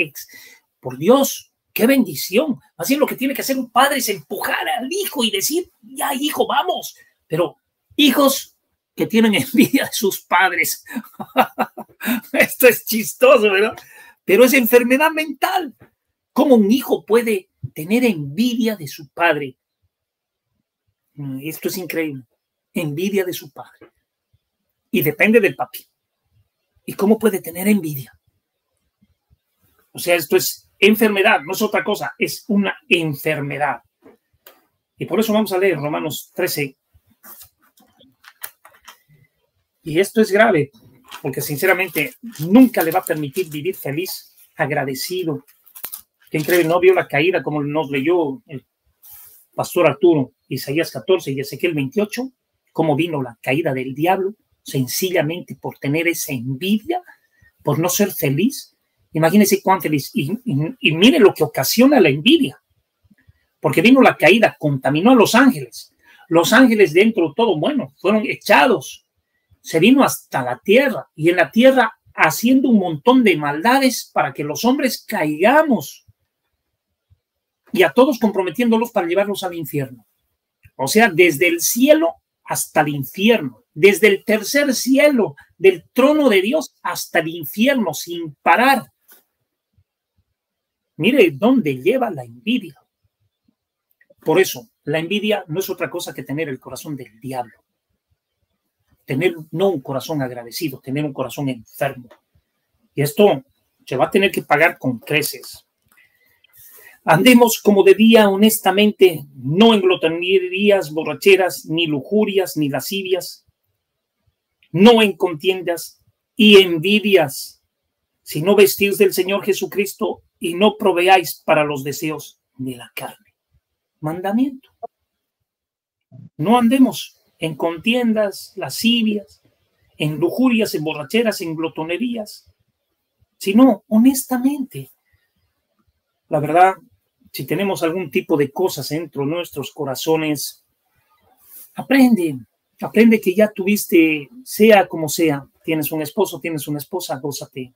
por Dios, qué bendición. Así lo que tiene que hacer un padre es empujar al hijo y decir, ya hijo, vamos. Pero hijos que tienen envidia de sus padres. Esto es chistoso, ¿verdad? Pero es enfermedad mental. ¿Cómo un hijo puede tener envidia de su padre? Mm, esto es increíble envidia de su padre. Y depende del papi. ¿Y cómo puede tener envidia? O sea, esto es enfermedad, no es otra cosa, es una enfermedad. Y por eso vamos a leer Romanos 13. Y esto es grave, porque sinceramente nunca le va a permitir vivir feliz, agradecido. Quien cree no vio la caída como nos leyó el pastor Arturo, Isaías 14 y Ezequiel 28, cómo vino la caída del diablo, sencillamente por tener esa envidia, por no ser feliz. Imagínense cuán feliz. Y, y, mire lo que ocasiona la envidia. Porque vino la caída, contaminó a los ángeles. Los ángeles dentro, todo bueno, fueron echados. Se vino hasta la tierra y en la tierra haciendo un montón de maldades para que los hombres caigamos y a todos comprometiéndolos para llevarlos al infierno. O sea, desde el cielo hasta el infierno, desde el tercer cielo del trono de Dios hasta el infierno sin parar. Mire dónde lleva la envidia. Por eso, la envidia no es otra cosa que tener el corazón del diablo. Tener no un corazón agradecido, tener un corazón enfermo. Y esto se va a tener que pagar con creces. Andemos como de día honestamente, no en glotonerías, borracheras, ni lujurias, ni lascivias, no en contiendas y envidias, sino vestíos del Señor Jesucristo y no proveáis para los deseos de la carne. Mandamiento. No andemos en contiendas, lascivias, en lujurias, en borracheras, en glotonerías, sino honestamente. La verdad, si tenemos algún tipo de cosas dentro de nuestros corazones, aprende, aprende que ya tuviste, sea como sea, tienes un esposo, tienes una esposa, gózate.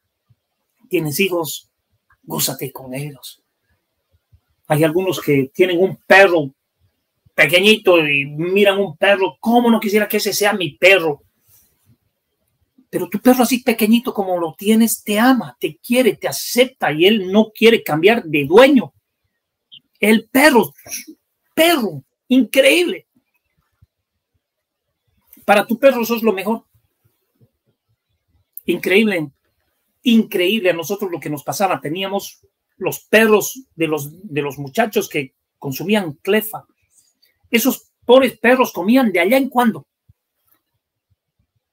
Tienes hijos, gózate con ellos. Hay algunos que tienen un perro pequeñito y miran un perro, ¿cómo no quisiera que ese sea mi perro? Pero tu perro así pequeñito como lo tienes, te ama, te quiere, te acepta y él no quiere cambiar de dueño. El perro, perro, increíble. Para tu perro sos lo mejor. Increíble, increíble. A nosotros lo que nos pasaba, teníamos los perros de los, de los muchachos que consumían clefa. Esos pobres perros comían de allá en cuando.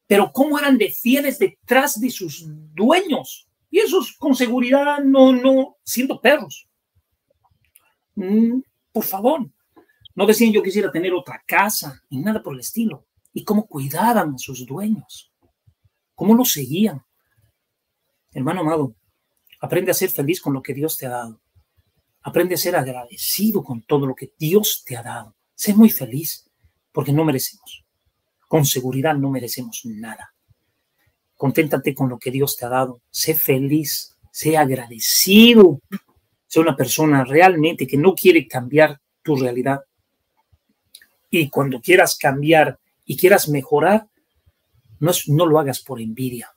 Pero cómo eran de fieles detrás de sus dueños. Y esos con seguridad no, no, siendo perros. Mm, por favor, no decían yo quisiera tener otra casa, ni nada por el estilo. Y cómo cuidaban a sus dueños, cómo los seguían. Hermano amado, aprende a ser feliz con lo que Dios te ha dado. Aprende a ser agradecido con todo lo que Dios te ha dado. Sé muy feliz, porque no merecemos. Con seguridad no merecemos nada. Conténtate con lo que Dios te ha dado. Sé feliz, sé agradecido sea una persona realmente que no quiere cambiar tu realidad. Y cuando quieras cambiar y quieras mejorar, no, no lo hagas por envidia.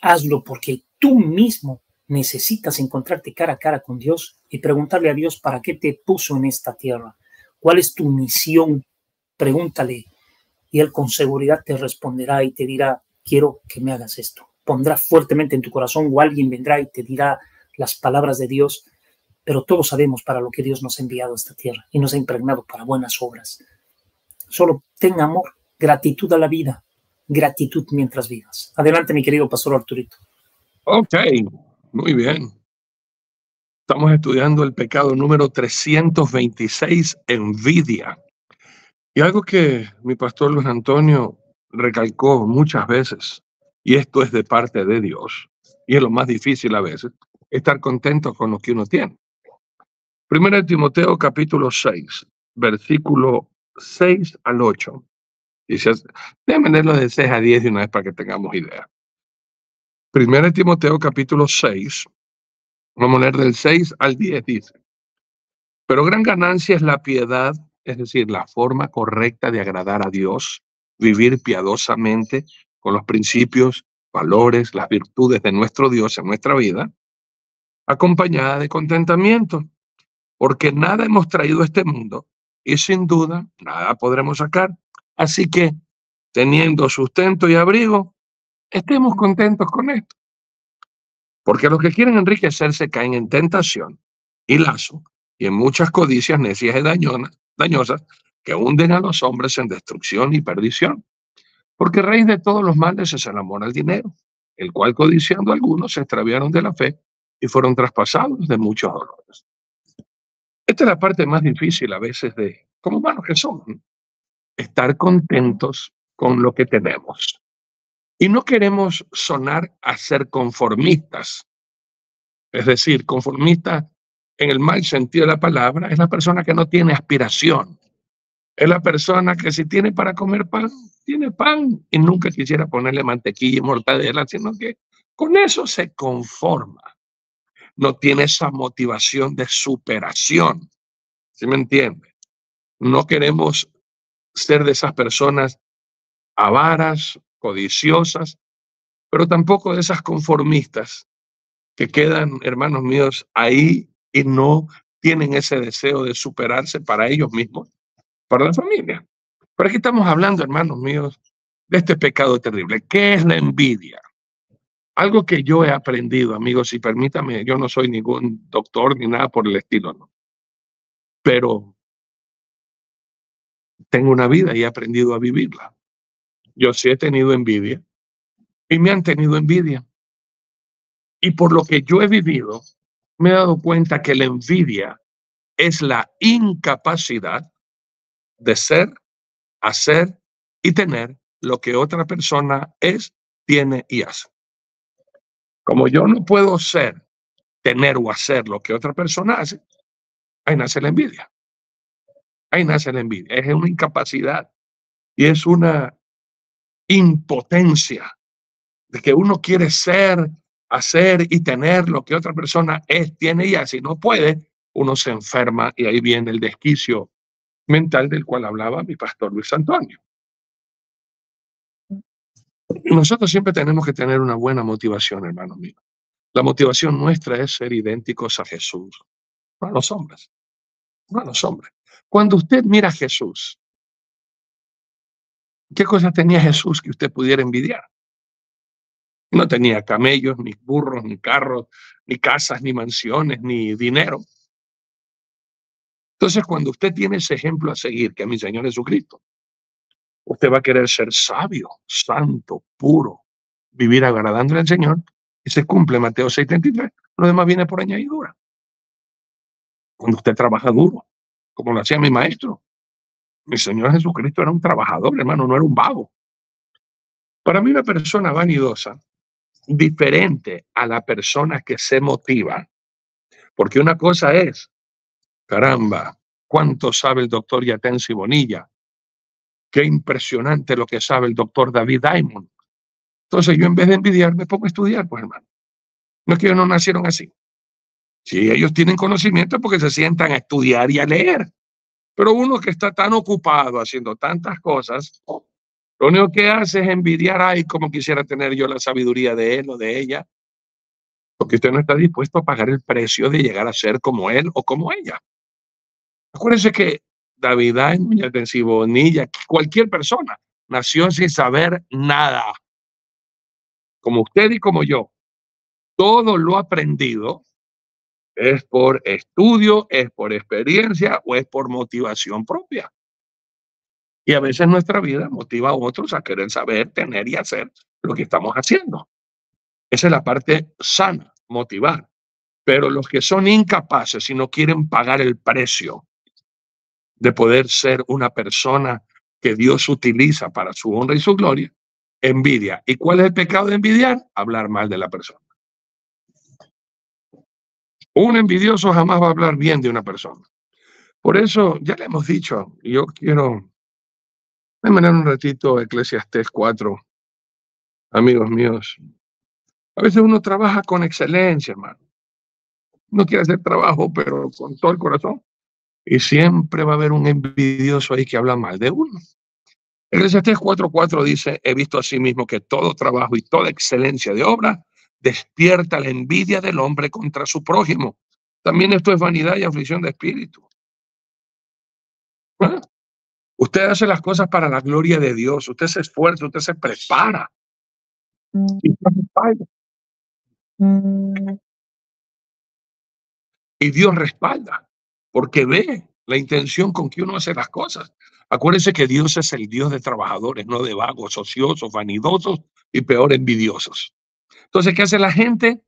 Hazlo porque tú mismo necesitas encontrarte cara a cara con Dios y preguntarle a Dios para qué te puso en esta tierra. ¿Cuál es tu misión? Pregúntale y Él con seguridad te responderá y te dirá, quiero que me hagas esto. Pondrá fuertemente en tu corazón o alguien vendrá y te dirá, las palabras de Dios, pero todos sabemos para lo que Dios nos ha enviado a esta tierra y nos ha impregnado para buenas obras. Solo ten amor, gratitud a la vida, gratitud mientras vivas. Adelante, mi querido pastor Arturito. Ok, muy bien. Estamos estudiando el pecado número 326, envidia. Y algo que mi pastor Luis Antonio recalcó muchas veces, y esto es de parte de Dios, y es lo más difícil a veces, estar contento con lo que uno tiene. Primero de Timoteo capítulo 6, versículo 6 al 8. Dice, déjame leerlo de 6 a 10 de una vez para que tengamos idea. Primero de Timoteo capítulo 6, vamos a leer del 6 al 10, dice. Pero gran ganancia es la piedad, es decir, la forma correcta de agradar a Dios, vivir piadosamente con los principios, valores, las virtudes de nuestro Dios en nuestra vida, acompañada de contentamiento, porque nada hemos traído a este mundo y sin duda nada podremos sacar. Así que, teniendo sustento y abrigo, estemos contentos con esto. Porque los que quieren enriquecerse caen en tentación y lazo y en muchas codicias necias y dañosas que hunden a los hombres en destrucción y perdición. Porque raíz de todos los males es el amor al dinero, el cual codiciando algunos se extraviaron de la fe y fueron traspasados de muchos dolores. Esta es la parte más difícil a veces de, como humanos que somos, estar contentos con lo que tenemos. Y no queremos sonar a ser conformistas. Es decir, conformista en el mal sentido de la palabra es la persona que no tiene aspiración. Es la persona que si tiene para comer pan, tiene pan y nunca quisiera ponerle mantequilla y mortadela, sino que con eso se conforma no tiene esa motivación de superación. ¿Sí me entiende? No queremos ser de esas personas avaras, codiciosas, pero tampoco de esas conformistas que quedan, hermanos míos, ahí y no tienen ese deseo de superarse para ellos mismos, para la familia. Pero aquí estamos hablando, hermanos míos, de este pecado terrible. ¿Qué es la envidia? Algo que yo he aprendido, amigos, y permítame, yo no soy ningún doctor ni nada por el estilo, ¿no? Pero tengo una vida y he aprendido a vivirla. Yo sí he tenido envidia y me han tenido envidia. Y por lo que yo he vivido, me he dado cuenta que la envidia es la incapacidad de ser, hacer y tener lo que otra persona es, tiene y hace. Como yo no puedo ser, tener o hacer lo que otra persona hace, ahí nace la envidia. Ahí nace la envidia. Es una incapacidad y es una impotencia de que uno quiere ser, hacer y tener lo que otra persona es, tiene y hace. Y no puede, uno se enferma y ahí viene el desquicio mental del cual hablaba mi pastor Luis Antonio. Nosotros siempre tenemos que tener una buena motivación, hermanos míos. La motivación nuestra es ser idénticos a Jesús, no a los hombres, no a los hombres. Cuando usted mira a Jesús, ¿qué cosas tenía Jesús que usted pudiera envidiar? No tenía camellos, ni burros, ni carros, ni casas, ni mansiones, ni dinero. Entonces, cuando usted tiene ese ejemplo a seguir, que es mi Señor Jesucristo, usted va a querer ser sabio, santo, puro, vivir agradando al Señor, y se cumple Mateo 6:33. Lo demás viene por añadidura. Cuando usted trabaja duro, como lo hacía mi maestro, mi Señor Jesucristo era un trabajador, hermano, no era un vago. Para mí una persona vanidosa, diferente a la persona que se motiva, porque una cosa es, caramba, ¿cuánto sabe el doctor Yatensi Bonilla? Qué impresionante lo que sabe el doctor David Diamond. Entonces yo en vez de envidiar me pongo a estudiar, pues hermano. No es que ellos no nacieron así. Sí, ellos tienen conocimiento porque se sientan a estudiar y a leer. Pero uno que está tan ocupado haciendo tantas cosas, lo único que hace es envidiar, ay, como quisiera tener yo la sabiduría de él o de ella. Porque usted no está dispuesto a pagar el precio de llegar a ser como él o como ella. Acuérdense que David Ángel, Bonilla, cualquier persona, nació sin saber nada. Como usted y como yo. Todo lo aprendido es por estudio, es por experiencia o es por motivación propia. Y a veces nuestra vida motiva a otros a querer saber, tener y hacer lo que estamos haciendo. Esa es la parte sana, motivar. Pero los que son incapaces y no quieren pagar el precio de poder ser una persona que Dios utiliza para su honra y su gloria, envidia. ¿Y cuál es el pecado de envidiar? Hablar mal de la persona. Un envidioso jamás va a hablar bien de una persona. Por eso, ya le hemos dicho, yo quiero terminar un ratito Eclesiastes 4, amigos míos. A veces uno trabaja con excelencia, hermano. No quiere hacer trabajo, pero con todo el corazón. Y siempre va a haber un envidioso ahí que habla mal de uno. Eclesiastes 4.4 dice, he visto asimismo que todo trabajo y toda excelencia de obra despierta la envidia del hombre contra su prójimo. También esto es vanidad y aflicción de espíritu. ¿Ah? Usted hace las cosas para la gloria de Dios, usted se esfuerza, usted se prepara. Y Dios respalda, porque ve la intención con que uno hace las cosas. Acuérdense que Dios es el Dios de trabajadores, no de vagos, ociosos, vanidosos y peor envidiosos. Entonces, ¿qué hace la gente?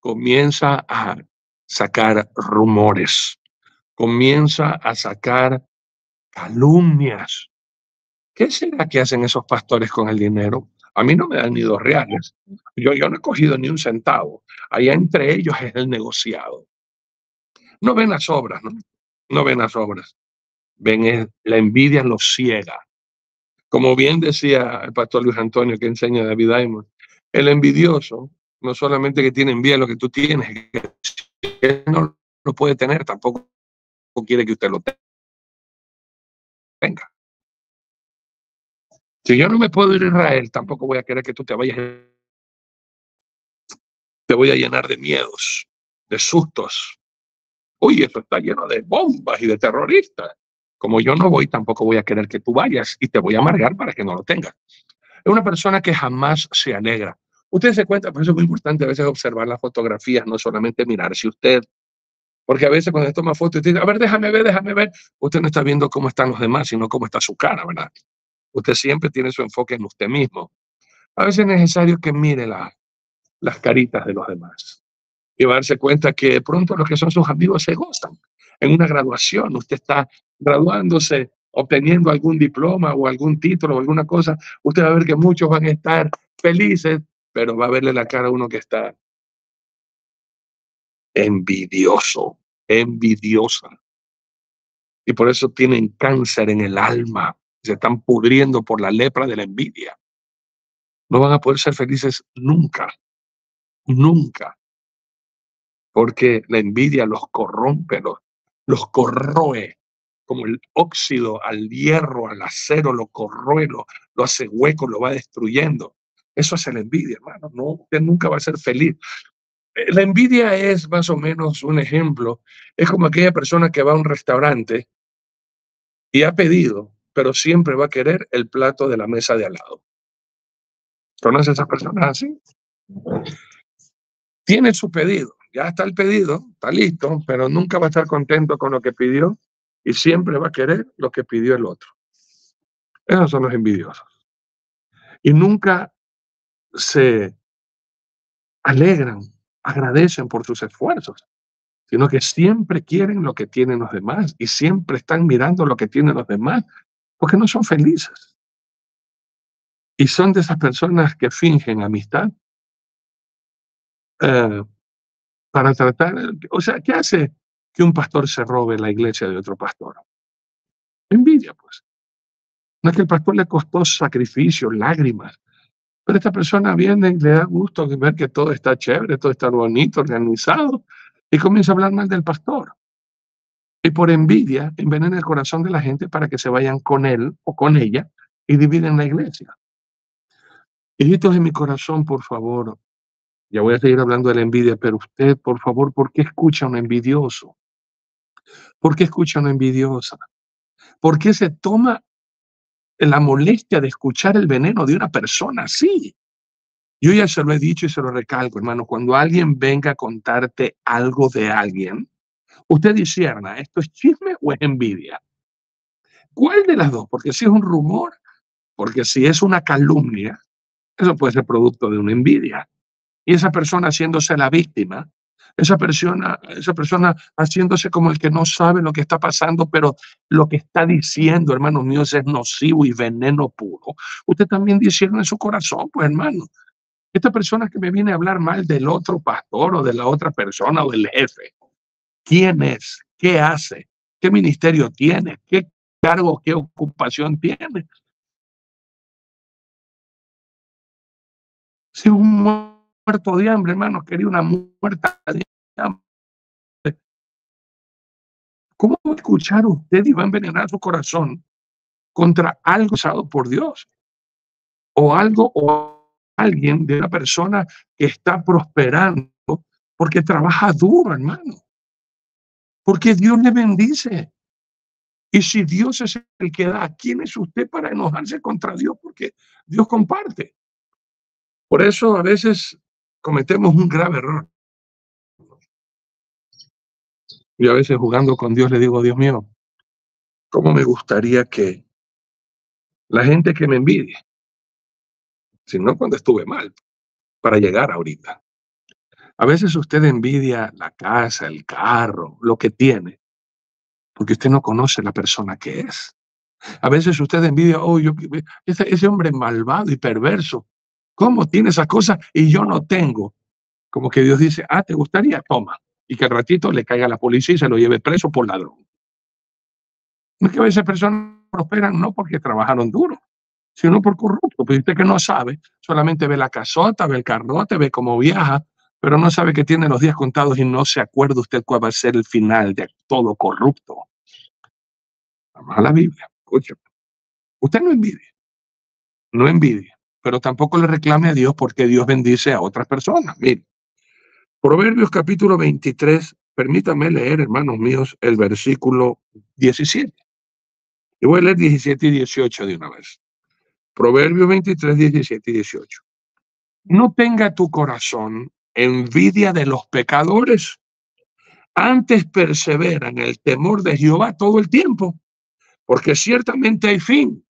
Comienza a sacar rumores, comienza a sacar calumnias. ¿Qué será que hacen esos pastores con el dinero? A mí no me dan ni dos reales. Yo, yo no he cogido ni un centavo. Allá entre ellos es el negociado. No ven las obras, ¿no? No ven las obras. Ven la envidia los ciega. Como bien decía el pastor Luis Antonio que enseña David Diamond, el envidioso no solamente que tiene envidia lo que tú tienes, que no lo puede tener, tampoco quiere que usted lo tenga. Si yo no me puedo ir a Israel, tampoco voy a querer que tú te vayas. Te voy a llenar de miedos, de sustos. Uy, esto está lleno de bombas y de terroristas. Como yo no voy, tampoco voy a querer que tú vayas y te voy a amargar para que no lo tengas. Es una persona que jamás se alegra. Usted se cuenta, por eso es muy importante a veces observar las fotografías, no solamente mirar si usted, porque a veces cuando se toma fotos y dice, a ver, déjame ver, déjame ver, usted no está viendo cómo están los demás, sino cómo está su cara, ¿verdad? Usted siempre tiene su enfoque en usted mismo. A veces es necesario que mire las caritas de los demás y cuenta que de pronto los que son sus amigos se gozan. En una graduación, usted está graduándose obteniendo algún diploma o algún título o alguna cosa, usted va a ver que muchos van a estar felices, pero va a verle la cara a uno que está envidioso, envidiosa. Y por eso tienen cáncer en el alma, se están pudriendo por la lepra de la envidia. No van a poder ser felices nunca, nunca, porque la envidia los corrompe, los, los corroe, como el óxido al hierro, al acero, lo corroe, lo, hace hueco, lo va destruyendo. Eso es la envidia, hermano. No, usted nunca va a ser feliz. Eh, la envidia es más o menos un ejemplo. Es como aquella persona que va a un restaurante y ha pedido, pero siempre va a querer el plato de la mesa de al lado. ¿Conoce esas personas así? Tiene su pedido, ya está el pedido, está listo, pero nunca va a estar contento con lo que pidió y siempre va a querer lo que pidió el otro. Esos son los envidiosos. Y nunca se alegran, agradecen por sus esfuerzos, sino que siempre quieren lo que tienen los demás y siempre están mirando lo que tienen los demás, porque no son felices. Y son de esas personas que fingen amistad eh, para tratar, o sea, ¿qué hace que un pastor se robe la iglesia de otro pastor. Envidia, pues. No es que el pastor le costó sacrificios, lágrimas, pero esta persona viene y le da gusto ver que todo está chévere, todo está bonito, organizado, y comienza a hablar mal del pastor. Y por envidia envenena el corazón de la gente para que se vayan con él o con ella y dividen la iglesia. Hijitos de mi corazón, por favor, ya voy a seguir hablando de la envidia, pero usted, por favor, ¿por qué escucha a un envidioso? ¿Por qué escucha a una envidiosa? ¿Por qué se toma la molestia de escuchar el veneno de una persona así? Yo ya se lo he dicho y se lo recalco, hermano, cuando alguien venga a contarte algo de alguien, usted discierna, ¿esto es chisme o es envidia? ¿Cuál de las dos? Porque si es un rumor, porque si es una calumnia, eso puede ser producto de una envidia. Y esa persona haciéndose la víctima, esa persona, esa persona haciéndose como el que no sabe lo que está pasando, pero lo que está diciendo, hermanos míos, es nocivo y veneno puro. Usted también diciendo en su corazón, pues hermano, esta persona que me viene a hablar mal del otro pastor o de la otra persona o del jefe, ¿quién es? ¿Qué hace? ¿Qué ministerio tiene? ¿Qué cargo, qué ocupación tiene? Un muerto de hambre, hermano, quería una muerta de hambre. ¿Cómo escuchar usted y va a envenenar su corazón contra algo usado por Dios? O algo o alguien de una persona que está prosperando porque trabaja duro, hermano. Porque Dios le bendice. Y si Dios es el que da, ¿quién es usted para enojarse contra Dios? Porque Dios comparte. Por eso a veces cometemos un grave error. Y a veces jugando con Dios le digo, Dios mío, ¿cómo me gustaría que la gente que me envidie, si no cuando estuve mal, para llegar ahorita. A veces usted envidia la casa, el carro, lo que tiene, porque usted no conoce la persona que es. A veces usted envidia, oh, yo, ese, ese hombre malvado y perverso, ¿Cómo tiene esas cosas y yo no tengo? Como que Dios dice, ah, ¿te gustaría? Toma. Y que al ratito le caiga la policía y se lo lleve preso por ladrón. No es que a veces personas prosperan no porque trabajaron duro, sino por corrupto. Pero usted que no sabe, solamente ve la casota, ve el carrote, ve cómo viaja, pero no sabe que tiene los días contados y no se acuerda usted cuál va a ser el final de todo corrupto. Vamos a la Biblia, escúcheme. Usted no envidie, no envidie pero tampoco le reclame a Dios porque Dios bendice a otras personas. Mire, Proverbios capítulo 23, permítame leer, hermanos míos, el versículo 17. Y voy a leer 17 y 18 de una vez. Proverbios 23, 17 y 18. No tenga tu corazón envidia de los pecadores, antes persevera en el temor de Jehová todo el tiempo, porque ciertamente hay fin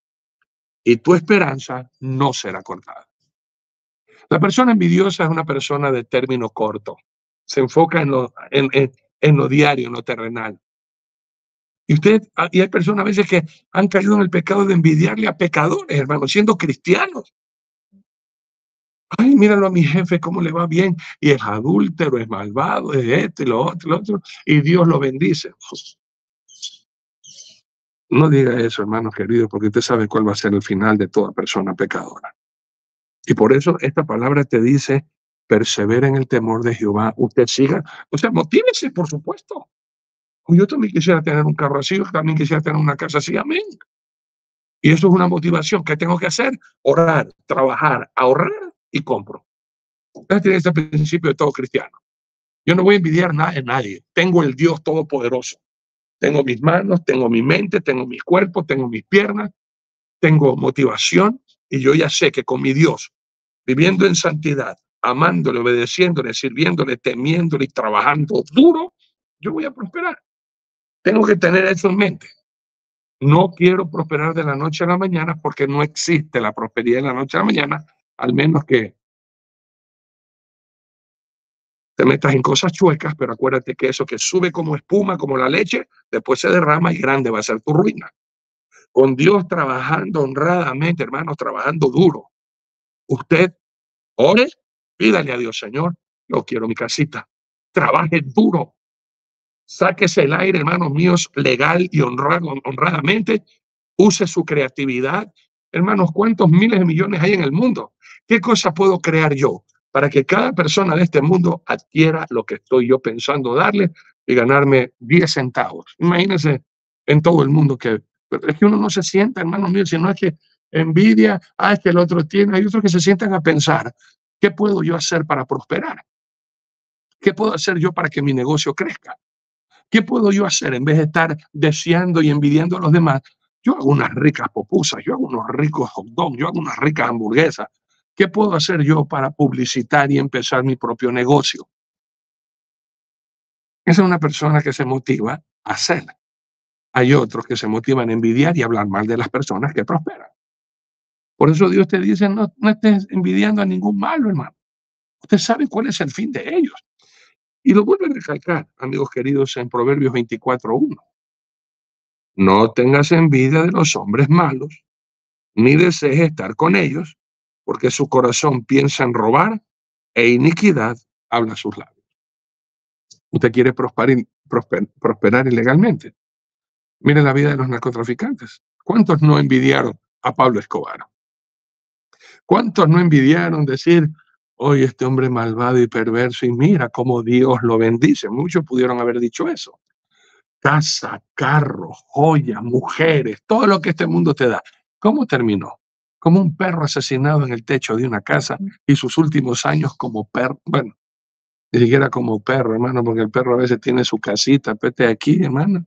y tu esperanza no será cortada. La persona envidiosa es una persona de término corto. Se enfoca en lo, en, lo diario, en lo terrenal. Y usted, ah, y hay personas a veces que han caído en el pecado de envidiarle a pecadores, hermano, siendo cristianos. Ay, míralo a mi jefe, cómo le va bien. Y es adúltero, es malvado, es esto y lo otro, y lo otro. Y Dios lo bendice. No diga eso, hermanos queridos, porque usted sabe cuál va a ser el final de toda persona pecadora. Y por eso esta palabra te dice, persevera en el temor de Jehová, usted siga, o sea, motívese, por supuesto. Yo también quisiera tener un carro así, yo también quisiera tener una casa así, amén. Y eso es una motivación. ¿Qué tengo que hacer? Orar, trabajar, ahorrar y compro. Este es el principio de todo cristiano. Yo no voy a envidiar nada en nadie. Tengo el Dios Todopoderoso. Tengo mis manos, tengo mi mente, tengo mi cuerpo, tengo mis piernas, tengo motivación y yo ya sé que con mi Dios, viviendo en santidad, amándole, obedeciéndole, sirviéndole, temiéndole y trabajando duro, yo voy a prosperar. Tengo que tener eso en mente. No quiero prosperar de la noche a la mañana porque no existe la prosperidad de la noche a la mañana, al menos que te metas en cosas chuecas, pero acuérdate que eso que sube como espuma, como la leche, después se derrama y grande va a ser tu ruina. Con Dios trabajando honradamente, hermanos, trabajando duro. Usted ore, pídale a Dios, Señor, yo quiero mi casita. Trabaje duro. Sáquese el aire, hermanos míos, legal y honrado, honradamente. Use su creatividad. Hermanos, ¿cuántos miles de millones hay en el mundo? ¿Qué cosa puedo crear yo? Para que cada persona de este mundo adquiera lo que estoy yo pensando darle y ganarme 10 centavos. Imagínense en todo el mundo que es que uno no se sienta, hermano mío, sino es que envidia, ah, es que el otro tiene, hay otros que se sientan a pensar, ¿qué puedo yo hacer para prosperar? ¿Qué puedo hacer yo para que mi negocio crezca? ¿Qué puedo yo hacer en vez de estar deseando y envidiando a los demás? Yo hago unas ricas popusas, yo hago unos ricos hot dogs, yo hago unas ricas hamburguesas, ¿Qué puedo hacer yo para publicitar y empezar mi propio negocio? Esa es una persona que se motiva a hacer. hay otros que se motivan a envidiar y hablar mal de las personas que prosperan. Por eso Dios te dice, no, no estés envidiando a ningún malo, hermano. Usted sabe cuál es el fin de ellos. Y lo vuelve a recalcar, amigos queridos, en Proverbios 24.1. No tengas envidia de los hombres malos, ni desees estar con ellos, porque su corazón piensa en robar e iniquidad habla sus labios. Usted quiere prosperar, ilegalmente. Mire la vida de los narcotraficantes. ¿Cuántos no envidiaron a Pablo Escobar? ¿Cuántos no envidiaron decir, hoy este hombre malvado y perverso y mira cómo Dios lo bendice? Muchos pudieron haber dicho eso. Casa, carro, joyas, mujeres, todo lo que este mundo te da. ¿Cómo terminó? Como un perro asesinado en el techo de una casa y sus últimos años como perro. Bueno, ni siquiera como perro, hermano, porque el perro a veces tiene su casita, pete aquí, hermano,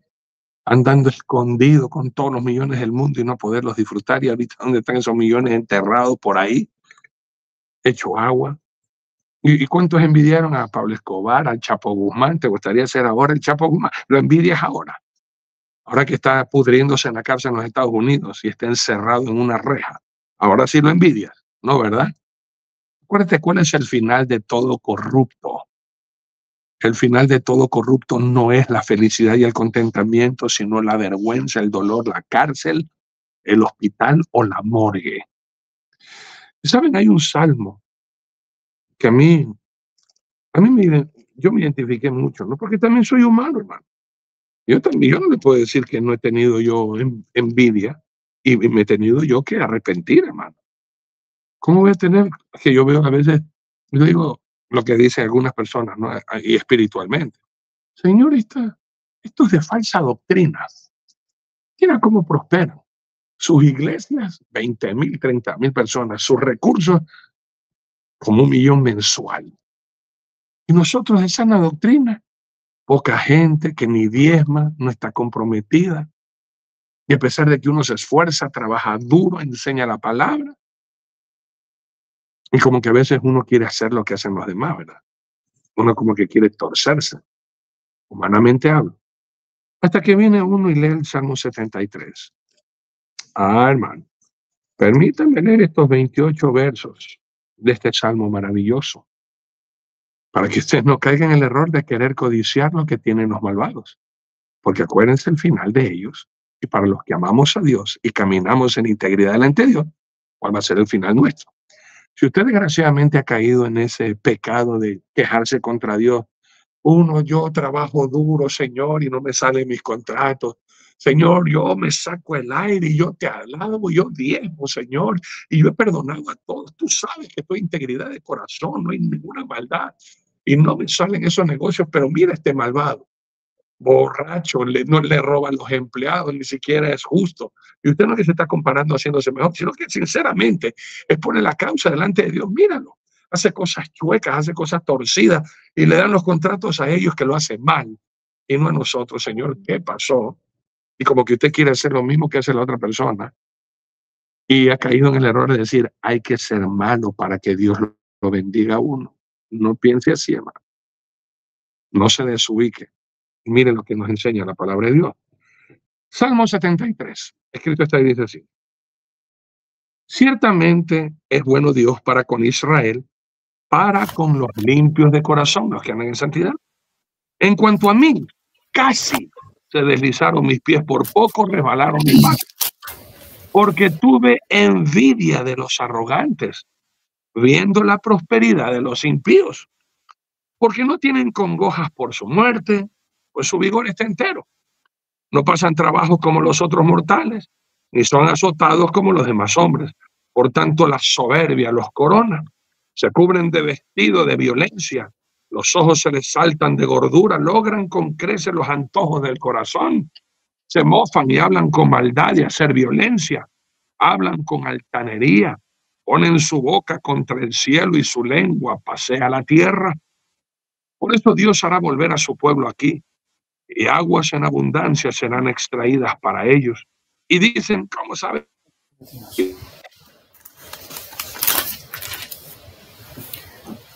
andando escondido con todos los millones del mundo y no poderlos disfrutar. Y ahorita, ¿dónde están esos millones enterrados por ahí? Hecho agua. ¿Y, cuántos envidiaron a Pablo Escobar, al Chapo Guzmán? ¿Te gustaría ser ahora el Chapo Guzmán? Lo envidias ahora. Ahora que está pudriéndose en la cárcel en los Estados Unidos y está encerrado en una reja. Ahora sí lo envidias, ¿no, verdad? Acuérdate cuál es el final de todo corrupto. El final de todo corrupto no es la felicidad y el contentamiento, sino la vergüenza, el dolor, la cárcel, el hospital o la morgue. ¿Saben? Hay un salmo que a mí, a mí me, yo me identifiqué mucho, ¿no? Porque también soy humano, hermano. Yo también, yo no le puedo decir que no he tenido yo envidia y me he tenido yo que arrepentir, hermano. ¿Cómo voy a tener que yo veo a veces, yo digo lo que dicen algunas personas, ¿no? Y espiritualmente. Señorita, esto es de falsa doctrina. Mira cómo prosperan. Sus iglesias, 20 mil, 30 mil personas, sus recursos, como un millón mensual. Y nosotros de sana doctrina, poca gente que ni diezma, no está comprometida. Y a pesar de que uno se esfuerza, trabaja duro, enseña la palabra, y como que a veces uno quiere hacer lo que hacen los demás, ¿verdad? Uno como que quiere torcerse. Humanamente hablo. Hasta que viene uno y lee el Salmo 73. Ah, hermano. Permítanme leer estos 28 versos de este salmo maravilloso, para que ustedes no caigan en el error de querer codiciar lo que tienen los malvados, porque acuérdense el final de ellos, y para los que amamos a Dios y caminamos en integridad delante de Dios, ¿cuál va a ser el final nuestro? Si usted desgraciadamente ha caído en ese pecado de quejarse contra Dios, uno, yo trabajo duro, Señor, y no me salen mis contratos, Señor, yo me saco el aire y yo te alabo, yo diezmo, Señor, y yo he perdonado a todos. Tú sabes que estoy integridad de corazón, no hay ninguna maldad. Y no me salen esos negocios, pero mira este malvado, borracho, no le roban los empleados, ni siquiera es justo. Y usted no se está comparando haciéndose mejor, sino que sinceramente es poner la causa delante de Dios. Míralo, hace cosas chuecas, hace cosas torcidas y le dan los contratos a ellos que lo hacen mal y no a nosotros, Señor. ¿Qué pasó? y como que usted quiere hacer lo mismo que hace la otra persona y ha caído en el error de decir, hay que ser malo para que Dios lo bendiga a uno. No piense así, hermano. No se desubique. Mire lo que nos enseña la palabra de Dios. Salmo 73, escrito está y dice así. Ciertamente es bueno Dios para con Israel, para con los limpios de corazón, los que andan en santidad. En cuanto a mí, casi se deslizaron mis pies, por poco resbalaron mis manos. Porque tuve envidia de los arrogantes, viendo la prosperidad de los impíos. Porque no tienen congojas por su muerte, pues su vigor está entero. No pasan trabajo como los otros mortales, ni son azotados como los demás hombres. Por tanto, la soberbia los corona. Se cubren de vestido de violencia los ojos se les saltan de gordura, logran con creces los antojos del corazón, se mofan y hablan con maldad y hacer violencia, hablan con altanería, ponen su boca contra el cielo y su lengua pasea la tierra. Por eso Dios hará volver a su pueblo aquí, y aguas en abundancia serán extraídas para ellos. Y dicen, ¿cómo saben?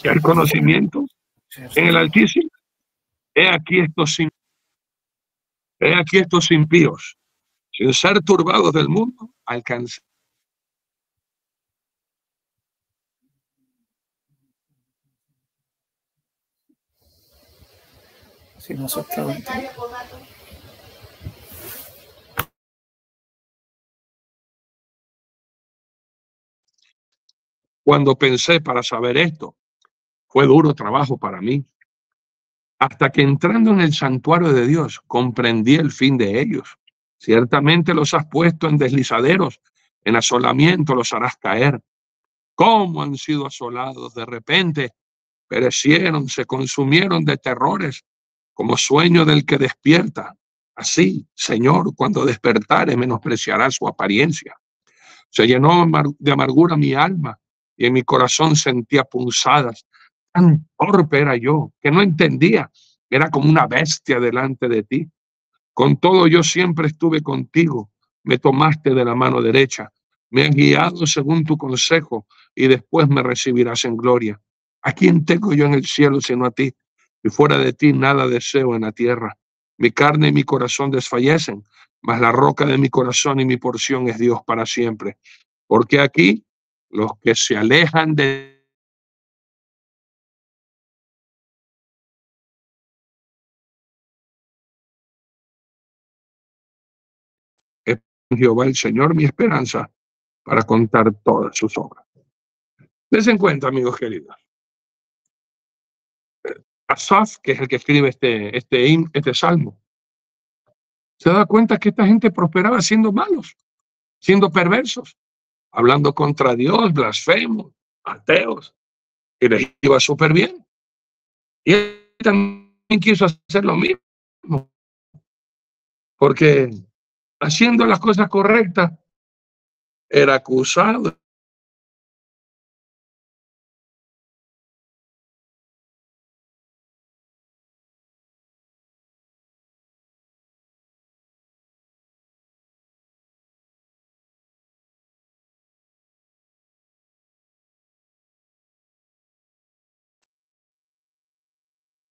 el conocimiento en el Altísimo. He aquí estos he aquí aquí estos impíos, sin ser turbados del mundo, alcanzan. Cuando pensé para saber esto, fue duro trabajo para mí. Hasta que entrando en el santuario de Dios, comprendí el fin de ellos. Ciertamente los has puesto en deslizaderos, en asolamiento los harás caer. ¿Cómo han sido asolados de repente? Perecieron, se consumieron de terrores, como sueño del que despierta. Así, Señor, cuando despertare, menospreciará su apariencia. Se llenó de amargura mi alma y en mi corazón sentía punzadas. Tan torpe era yo que no entendía. Era como una bestia delante de ti. Con todo yo siempre estuve contigo. Me tomaste de la mano derecha. Me has guiado según tu consejo y después me recibirás en gloria. ¿A quién tengo yo en el cielo sino a ti? Y fuera de ti nada deseo en la tierra. Mi carne y mi corazón desfallecen, mas la roca de mi corazón y mi porción es Dios para siempre. Porque aquí los que se alejan de Jehová el Señor mi esperanza para contar todas sus obras. Desen cuenta, amigos queridos. Asaf, que es el que escribe este, este, este salmo, se da cuenta que esta gente prosperaba siendo malos, siendo perversos, hablando contra Dios, blasfemos, ateos, y les iba súper bien. Y él también quiso hacer lo mismo, porque haciendo las cosas correctas era acusado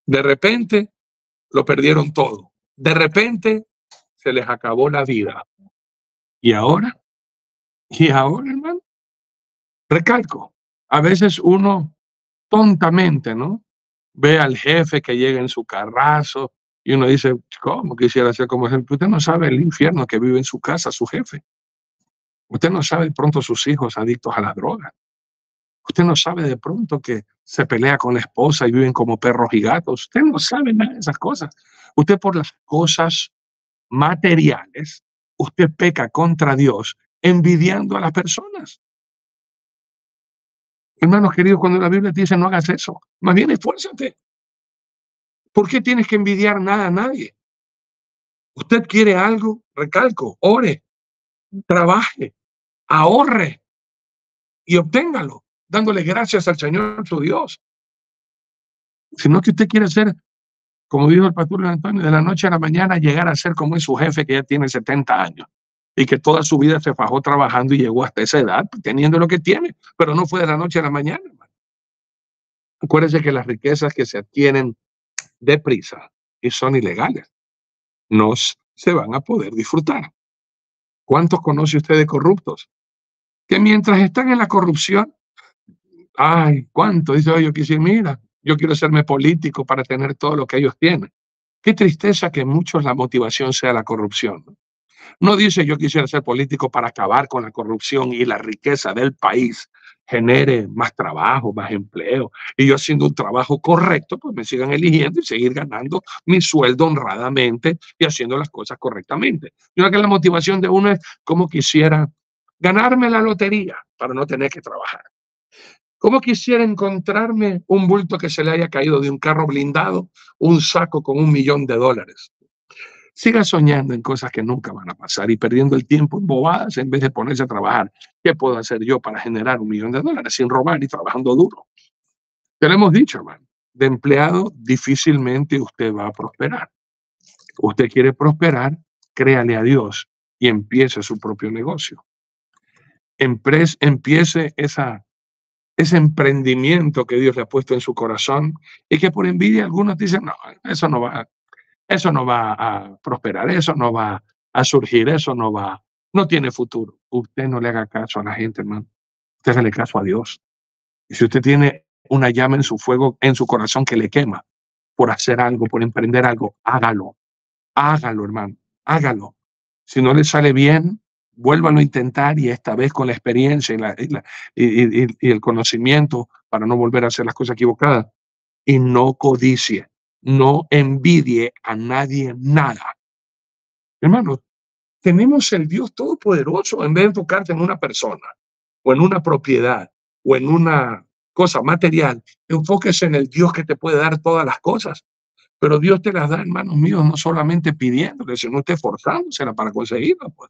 De repente lo perdieron todo. De repente se les acabó la vida. ¿Y ahora? ¿Y ahora, hermano? Recalco, a veces uno tontamente, ¿no? Ve al jefe que llega en su carrazo y uno dice, ¿cómo quisiera ser como ejemplo? Usted no sabe el infierno que vive en su casa su jefe. Usted no sabe pronto sus hijos adictos a la droga. Usted no sabe de pronto que se pelea con la esposa y viven como perros y gatos. Usted no sabe nada de esas cosas. Usted por las cosas materiales, usted peca contra Dios envidiando a las personas. Hermanos queridos, cuando la Biblia te dice no hagas eso, más bien esfuérzate. ¿Por qué tienes que envidiar nada a nadie? Usted quiere algo, recalco, ore, trabaje, ahorre y obténgalo dándole gracias al Señor su Dios. Sino que usted quiere ser, como dijo el pastor Antonio, de la noche a la mañana llegar a ser como es su jefe que ya tiene 70 años y que toda su vida se fajó trabajando y llegó hasta esa edad teniendo lo que tiene, pero no fue de la noche a la mañana. Hermano. Acuérdese que las riquezas que se adquieren deprisa y son ilegales no se van a poder disfrutar. ¿Cuántos conoce usted de corruptos? Que mientras están en la corrupción, Ay, ¿cuánto? Dice, yo quisiera, mira, yo quiero serme político para tener todo lo que ellos tienen. Qué tristeza que muchos la motivación sea la corrupción. No dice yo quisiera ser político para acabar con la corrupción y la riqueza del país genere más trabajo, más empleo, y yo haciendo un trabajo correcto, pues me sigan eligiendo y seguir ganando mi sueldo honradamente y haciendo las cosas correctamente. Yo creo que la motivación de uno es como quisiera ganarme la lotería para no tener que trabajar. ¿Cómo quisiera encontrarme un bulto que se le haya caído de un carro blindado, un saco con un millón de dólares? Siga soñando en cosas que nunca van a pasar y perdiendo el tiempo en bobadas en vez de ponerse a trabajar. ¿Qué puedo hacer yo para generar un millón de dólares sin robar y trabajando duro? Te lo hemos dicho, hermano. De empleado difícilmente usted va a prosperar. Usted quiere prosperar, créale a Dios y empiece su propio negocio. empiece esa ese emprendimiento que Dios le ha puesto en su corazón y que por envidia algunos dicen, no, eso no va, eso no va a prosperar, eso no va a surgir, eso no va, no tiene futuro. Usted no le haga caso a la gente, hermano. Usted le caso a Dios. Y si usted tiene una llama en su fuego, en su corazón que le quema por hacer algo, por emprender algo, hágalo. Hágalo, hermano. Hágalo. Si no le sale bien, vuélvalo a intentar y esta vez con la experiencia y, y, el conocimiento para no volver a hacer las cosas equivocadas. Y no codicie, no envidie a nadie nada. Hermano, tenemos el Dios Todopoderoso en vez de enfocarte en una persona o en una propiedad o en una cosa material. Enfóquese en el Dios que te puede dar todas las cosas. Pero Dios te las da, hermanos míos, no solamente pidiéndole, sino usted forzándosela para conseguirla. Pues.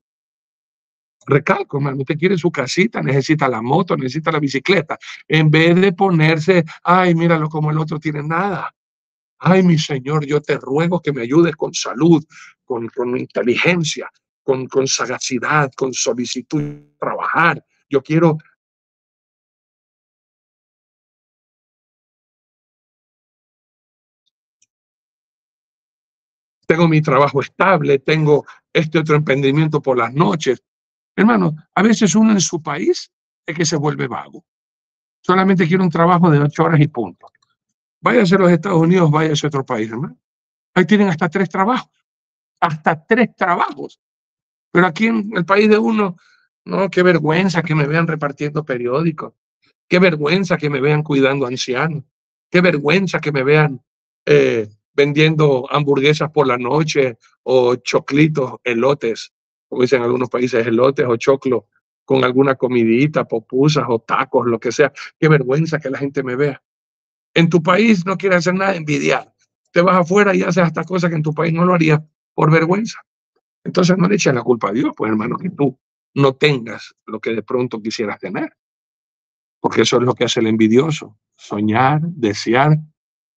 Recalco, hermano, usted quiere su casita, necesita la moto, necesita la bicicleta. En vez de ponerse, ay, míralo como el otro tiene nada. Ay, mi Señor, yo te ruego que me ayudes con salud, con, con inteligencia, con, con sagacidad, con solicitud, trabajar. Yo quiero tengo mi trabajo estable, tengo este otro emprendimiento por las noches. Hermano, a veces uno en su país es que se vuelve vago. Solamente quiere un trabajo de ocho horas y punto. Váyase a los Estados Unidos, váyase a otro país, hermano. Ahí tienen hasta tres trabajos. Hasta tres trabajos. Pero aquí en el país de uno, no, qué vergüenza que me vean repartiendo periódicos. Qué vergüenza que me vean cuidando ancianos. Qué vergüenza que me vean eh, vendiendo hamburguesas por la noche o choclitos, elotes, como dicen en algunos países, elotes o choclo, con alguna comidita, popusas o tacos, lo que sea. Qué vergüenza que la gente me vea. En tu país no quiere hacer nada, envidiar. Te vas afuera y haces hasta cosas que en tu país no lo harías por vergüenza. Entonces no le eches la culpa a Dios, pues hermano, que tú no tengas lo que de pronto quisieras tener. Porque eso es lo que hace el envidioso. Soñar, desear,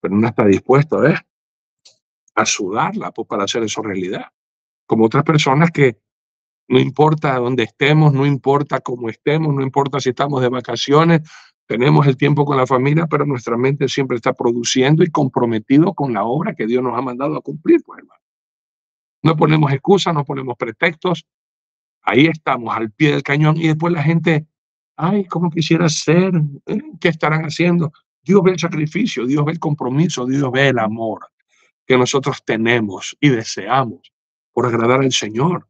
pero no está dispuesto ¿eh? a sudarla pues, para hacer eso realidad. Como otras personas que no importa dónde estemos, no importa cómo estemos, no importa si estamos de vacaciones, tenemos el tiempo con la familia, pero nuestra mente siempre está produciendo y comprometido con la obra que Dios nos ha mandado a cumplir, pues. No ponemos excusas, no ponemos pretextos. Ahí estamos, al pie del cañón, y después la gente, ay, ¿cómo quisiera ser? ¿Eh? ¿Qué estarán haciendo? Dios ve el sacrificio, Dios ve el compromiso, Dios ve el amor que nosotros tenemos y deseamos por agradar al Señor,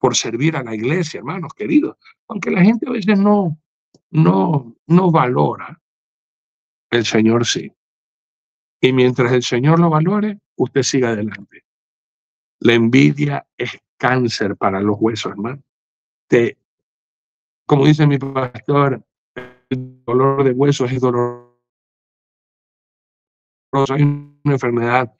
por servir a la iglesia, hermanos queridos. Aunque la gente a veces no, no, no valora, el Señor sí. Y mientras el Señor lo valore, usted siga adelante. La envidia es cáncer para los huesos, hermano. Te, como dice mi pastor, el dolor de huesos es dolor. Hay una enfermedad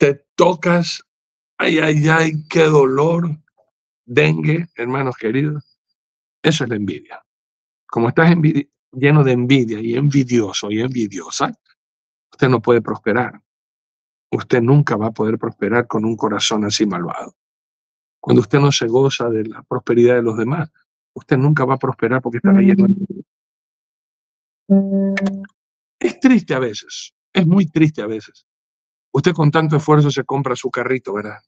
te tocas, ay, ay, ay, qué dolor, dengue, hermanos queridos. Eso es la envidia. Como estás lleno de envidia y envidioso y envidiosa, usted no puede prosperar. Usted nunca va a poder prosperar con un corazón así malvado. Cuando usted no se goza de la prosperidad de los demás, usted nunca va a prosperar porque está lleno Es triste a veces, es muy triste a veces Usted con tanto esfuerzo se compra su carrito, ¿verdad?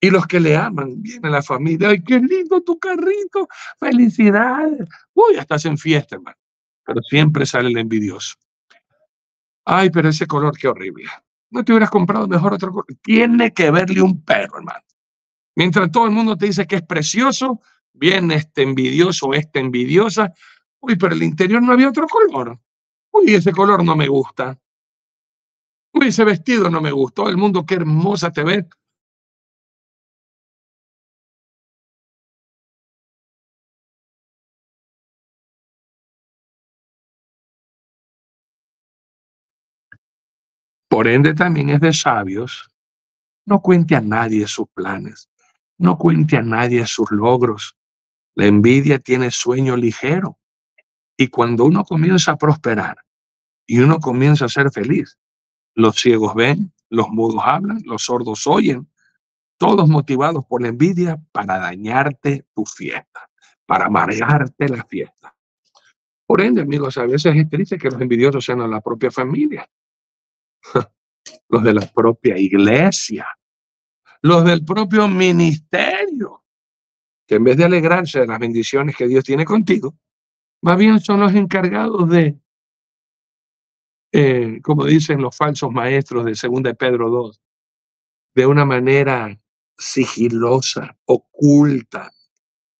Y los que le aman, viene la familia, ¡ay, qué lindo tu carrito! ¡Felicidades! Uy, hasta hacen fiesta, hermano. Pero siempre sale el envidioso. Ay, pero ese color, qué horrible. No te hubieras comprado mejor otro color. Tiene que verle un perro, hermano. Mientras todo el mundo te dice que es precioso, viene este envidioso, esta envidiosa. Uy, pero el interior no había otro color. Uy, ese color no me gusta. Uy, ese vestido no me gustó. El mundo, qué hermosa te ves. Por ende, también es de sabios. No cuente a nadie sus planes. No cuente a nadie sus logros. La envidia tiene sueño ligero. Y cuando uno comienza a prosperar y uno comienza a ser feliz. Los ciegos ven, los mudos hablan, los sordos oyen, todos motivados por la envidia para dañarte tu fiesta, para amargarte la fiesta. Por ende, amigos, a veces es triste que los envidiosos sean a la propia familia, los de la propia iglesia, los del propio ministerio, que en vez de alegrarse de las bendiciones que Dios tiene contigo, más bien son los encargados de, eh, como dicen los falsos maestros de 2 Pedro 2, de una manera sigilosa, oculta.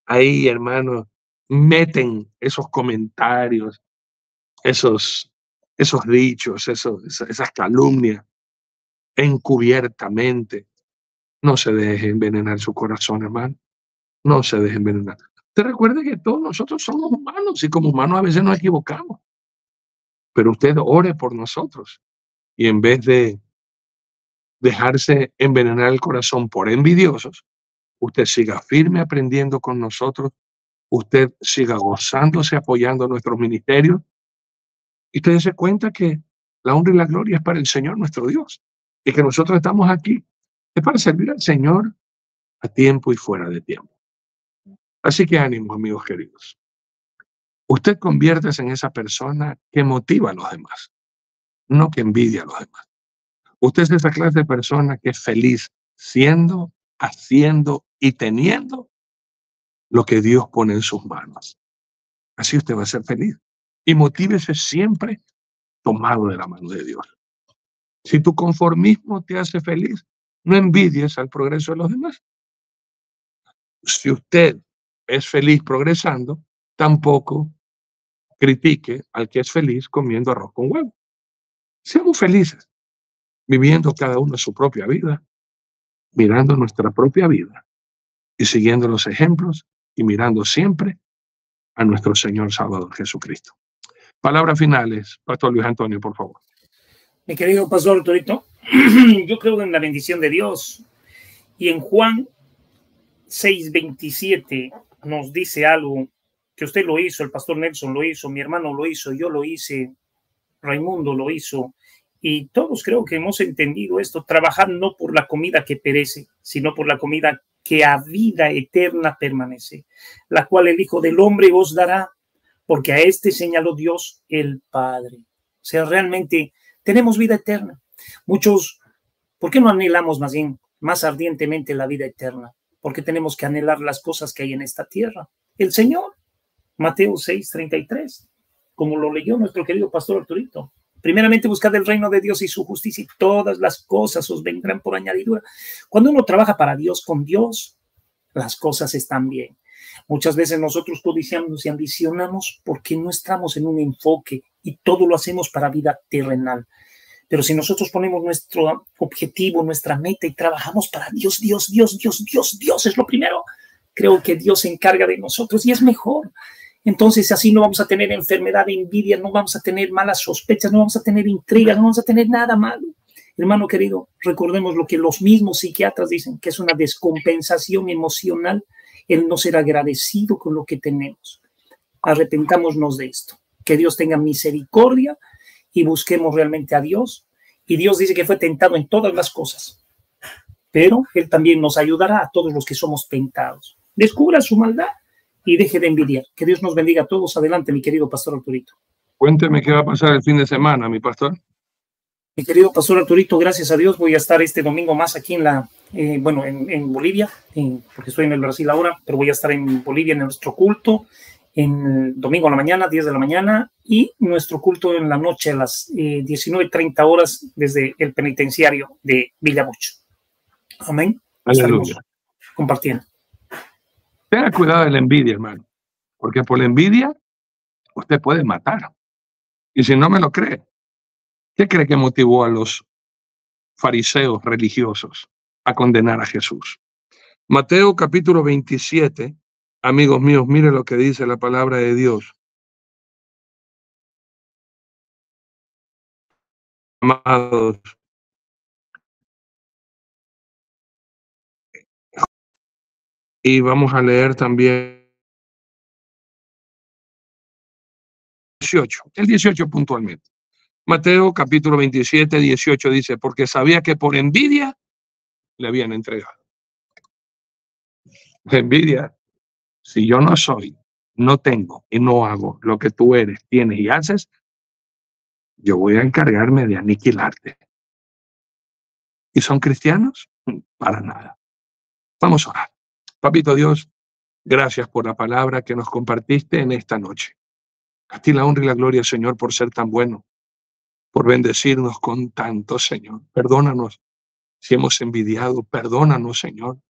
Ahí, hermanos, meten esos comentarios, esos, esos dichos, esos, esas calumnias encubiertamente. No se deje envenenar su corazón, hermano. No se deje envenenar. Te recuerde que todos nosotros somos humanos y como humanos a veces nos equivocamos. Pero usted ore por nosotros y en vez de dejarse envenenar el corazón por envidiosos, usted siga firme aprendiendo con nosotros, usted siga gozándose, apoyando nuestros ministerios y usted se cuenta que la honra y la gloria es para el Señor nuestro Dios y que nosotros estamos aquí es para servir al Señor a tiempo y fuera de tiempo. Así que ánimo, amigos queridos. Usted conviértese en esa persona que motiva a los demás, no que envidia a los demás. Usted es esa clase de persona que es feliz siendo, haciendo y teniendo lo que Dios pone en sus manos. Así usted va a ser feliz. Y motívese siempre tomado de la mano de Dios. Si tu conformismo te hace feliz, no envidies al progreso de los demás. Si usted es feliz progresando, tampoco critique al que es feliz comiendo arroz con huevo. Seamos felices, viviendo cada uno su propia vida, mirando nuestra propia vida y siguiendo los ejemplos y mirando siempre a nuestro Señor Salvador Jesucristo. Palabras finales, Pastor Luis Antonio, por favor. Mi querido Pastor Torito, yo creo en la bendición de Dios y en Juan 6:27 nos dice algo que usted lo hizo, el pastor Nelson lo hizo, mi hermano lo hizo, yo lo hice, Raimundo lo hizo, y todos creo que hemos entendido esto, trabajar no por la comida que perece, sino por la comida que a vida eterna permanece, la cual el Hijo del Hombre os dará, porque a este señaló Dios el Padre. O sea, realmente tenemos vida eterna. Muchos, ¿por qué no anhelamos más bien, más ardientemente la vida eterna? porque tenemos que anhelar las cosas que hay en esta tierra. El Señor, Mateo 6, 33, como lo leyó nuestro querido pastor Arturito. Primeramente buscad el reino de Dios y su justicia y todas las cosas os vendrán por añadidura. Cuando uno trabaja para Dios, con Dios, las cosas están bien. Muchas veces nosotros codiciamos y ambicionamos porque no estamos en un enfoque y todo lo hacemos para vida terrenal. Pero si nosotros ponemos nuestro objetivo, nuestra meta y trabajamos para Dios, Dios, Dios, Dios, Dios, Dios es lo primero, creo que Dios se encarga de nosotros y es mejor. Entonces así no vamos a tener enfermedad envidia, no vamos a tener malas sospechas, no vamos a tener intrigas, no vamos a tener nada malo. Hermano querido, recordemos lo que los mismos psiquiatras dicen, que es una descompensación emocional el no ser agradecido con lo que tenemos. Arrepentámonos de esto. Que Dios tenga misericordia y busquemos realmente a Dios. Y Dios dice que fue tentado en todas las cosas, pero Él también nos ayudará a todos los que somos tentados. Descubra su maldad y deje de envidiar. Que Dios nos bendiga a todos. Adelante, mi querido pastor Arturito. Cuénteme qué va a pasar el fin de semana, mi pastor. Mi querido pastor Arturito, gracias a Dios voy a estar este domingo más aquí en la, eh, bueno, en, Bolivia, porque estoy en el Brasil ahora, pero voy a estar en Bolivia en nuestro culto en domingo a la mañana, 10 de la mañana, y nuestro culto en la noche a las 19.30 eh, horas desde el penitenciario de Villamucho. Amén. Aleluya. Compartiendo. Tenga cuidado de la envidia, hermano, porque por la envidia usted puede matar. Y si no me lo cree, ¿qué cree que motivó a los fariseos religiosos a condenar a Jesús? Mateo capítulo 27, Amigos míos, miren lo que dice la palabra de Dios. Amados, y vamos a leer también 18, el 18 puntualmente. Mateo capítulo 27, 18 dice, porque sabía que por envidia le habían entregado. envidia, si yo no soy, no tengo y no hago lo que tú eres, tienes y haces, yo voy a encargarme de aniquilarte. ¿Y son cristianos? Para nada. Vamos a orar. Papito Dios, gracias por la palabra que nos compartiste en esta noche. A ti la honra y la gloria, Señor, por ser tan bueno, por bendecirnos con tanto, Señor. Perdónanos si hemos envidiado, perdónanos, Señor.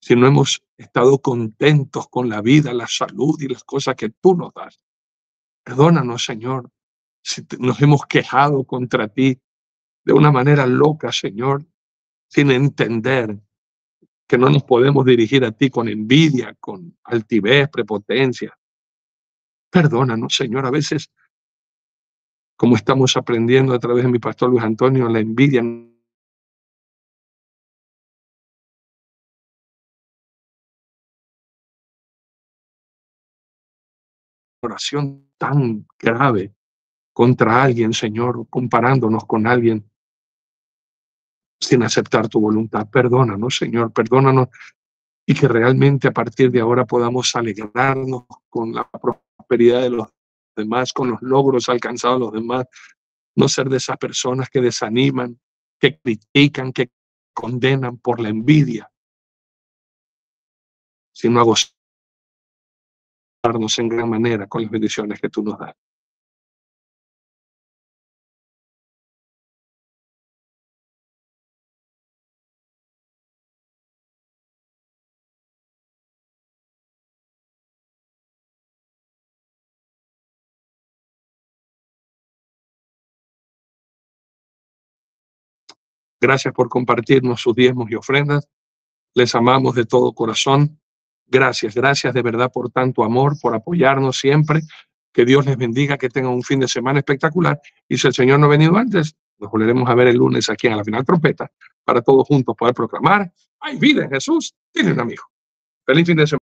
Si no hemos estado contentos con la vida, la salud y las cosas que tú nos das. Perdónanos, Señor, si nos hemos quejado contra ti de una manera loca, Señor, sin entender que no nos podemos dirigir a ti con envidia, con altivez, prepotencia. Perdónanos, Señor, a veces, como estamos aprendiendo a través de mi pastor Luis Antonio, la envidia oración tan grave contra alguien, Señor, comparándonos con alguien sin aceptar tu voluntad. Perdónanos, Señor, perdónanos y que realmente a partir de ahora podamos alegrarnos con la prosperidad de los demás, con los logros alcanzados de los demás, no ser de esas personas que desaniman, que critican, que condenan por la envidia, sino a gozarnos en gran manera con las bendiciones que tú nos das. Gracias por compartirnos sus diezmos y ofrendas. Les amamos de todo corazón. Gracias, gracias de verdad por tanto amor, por apoyarnos siempre. Que Dios les bendiga, que tengan un fin de semana espectacular. Y si el Señor no ha venido antes, nos volveremos a ver el lunes aquí en la final trompeta para todos juntos poder proclamar, hay vida en Jesús, tiene un amigo. Feliz fin de semana.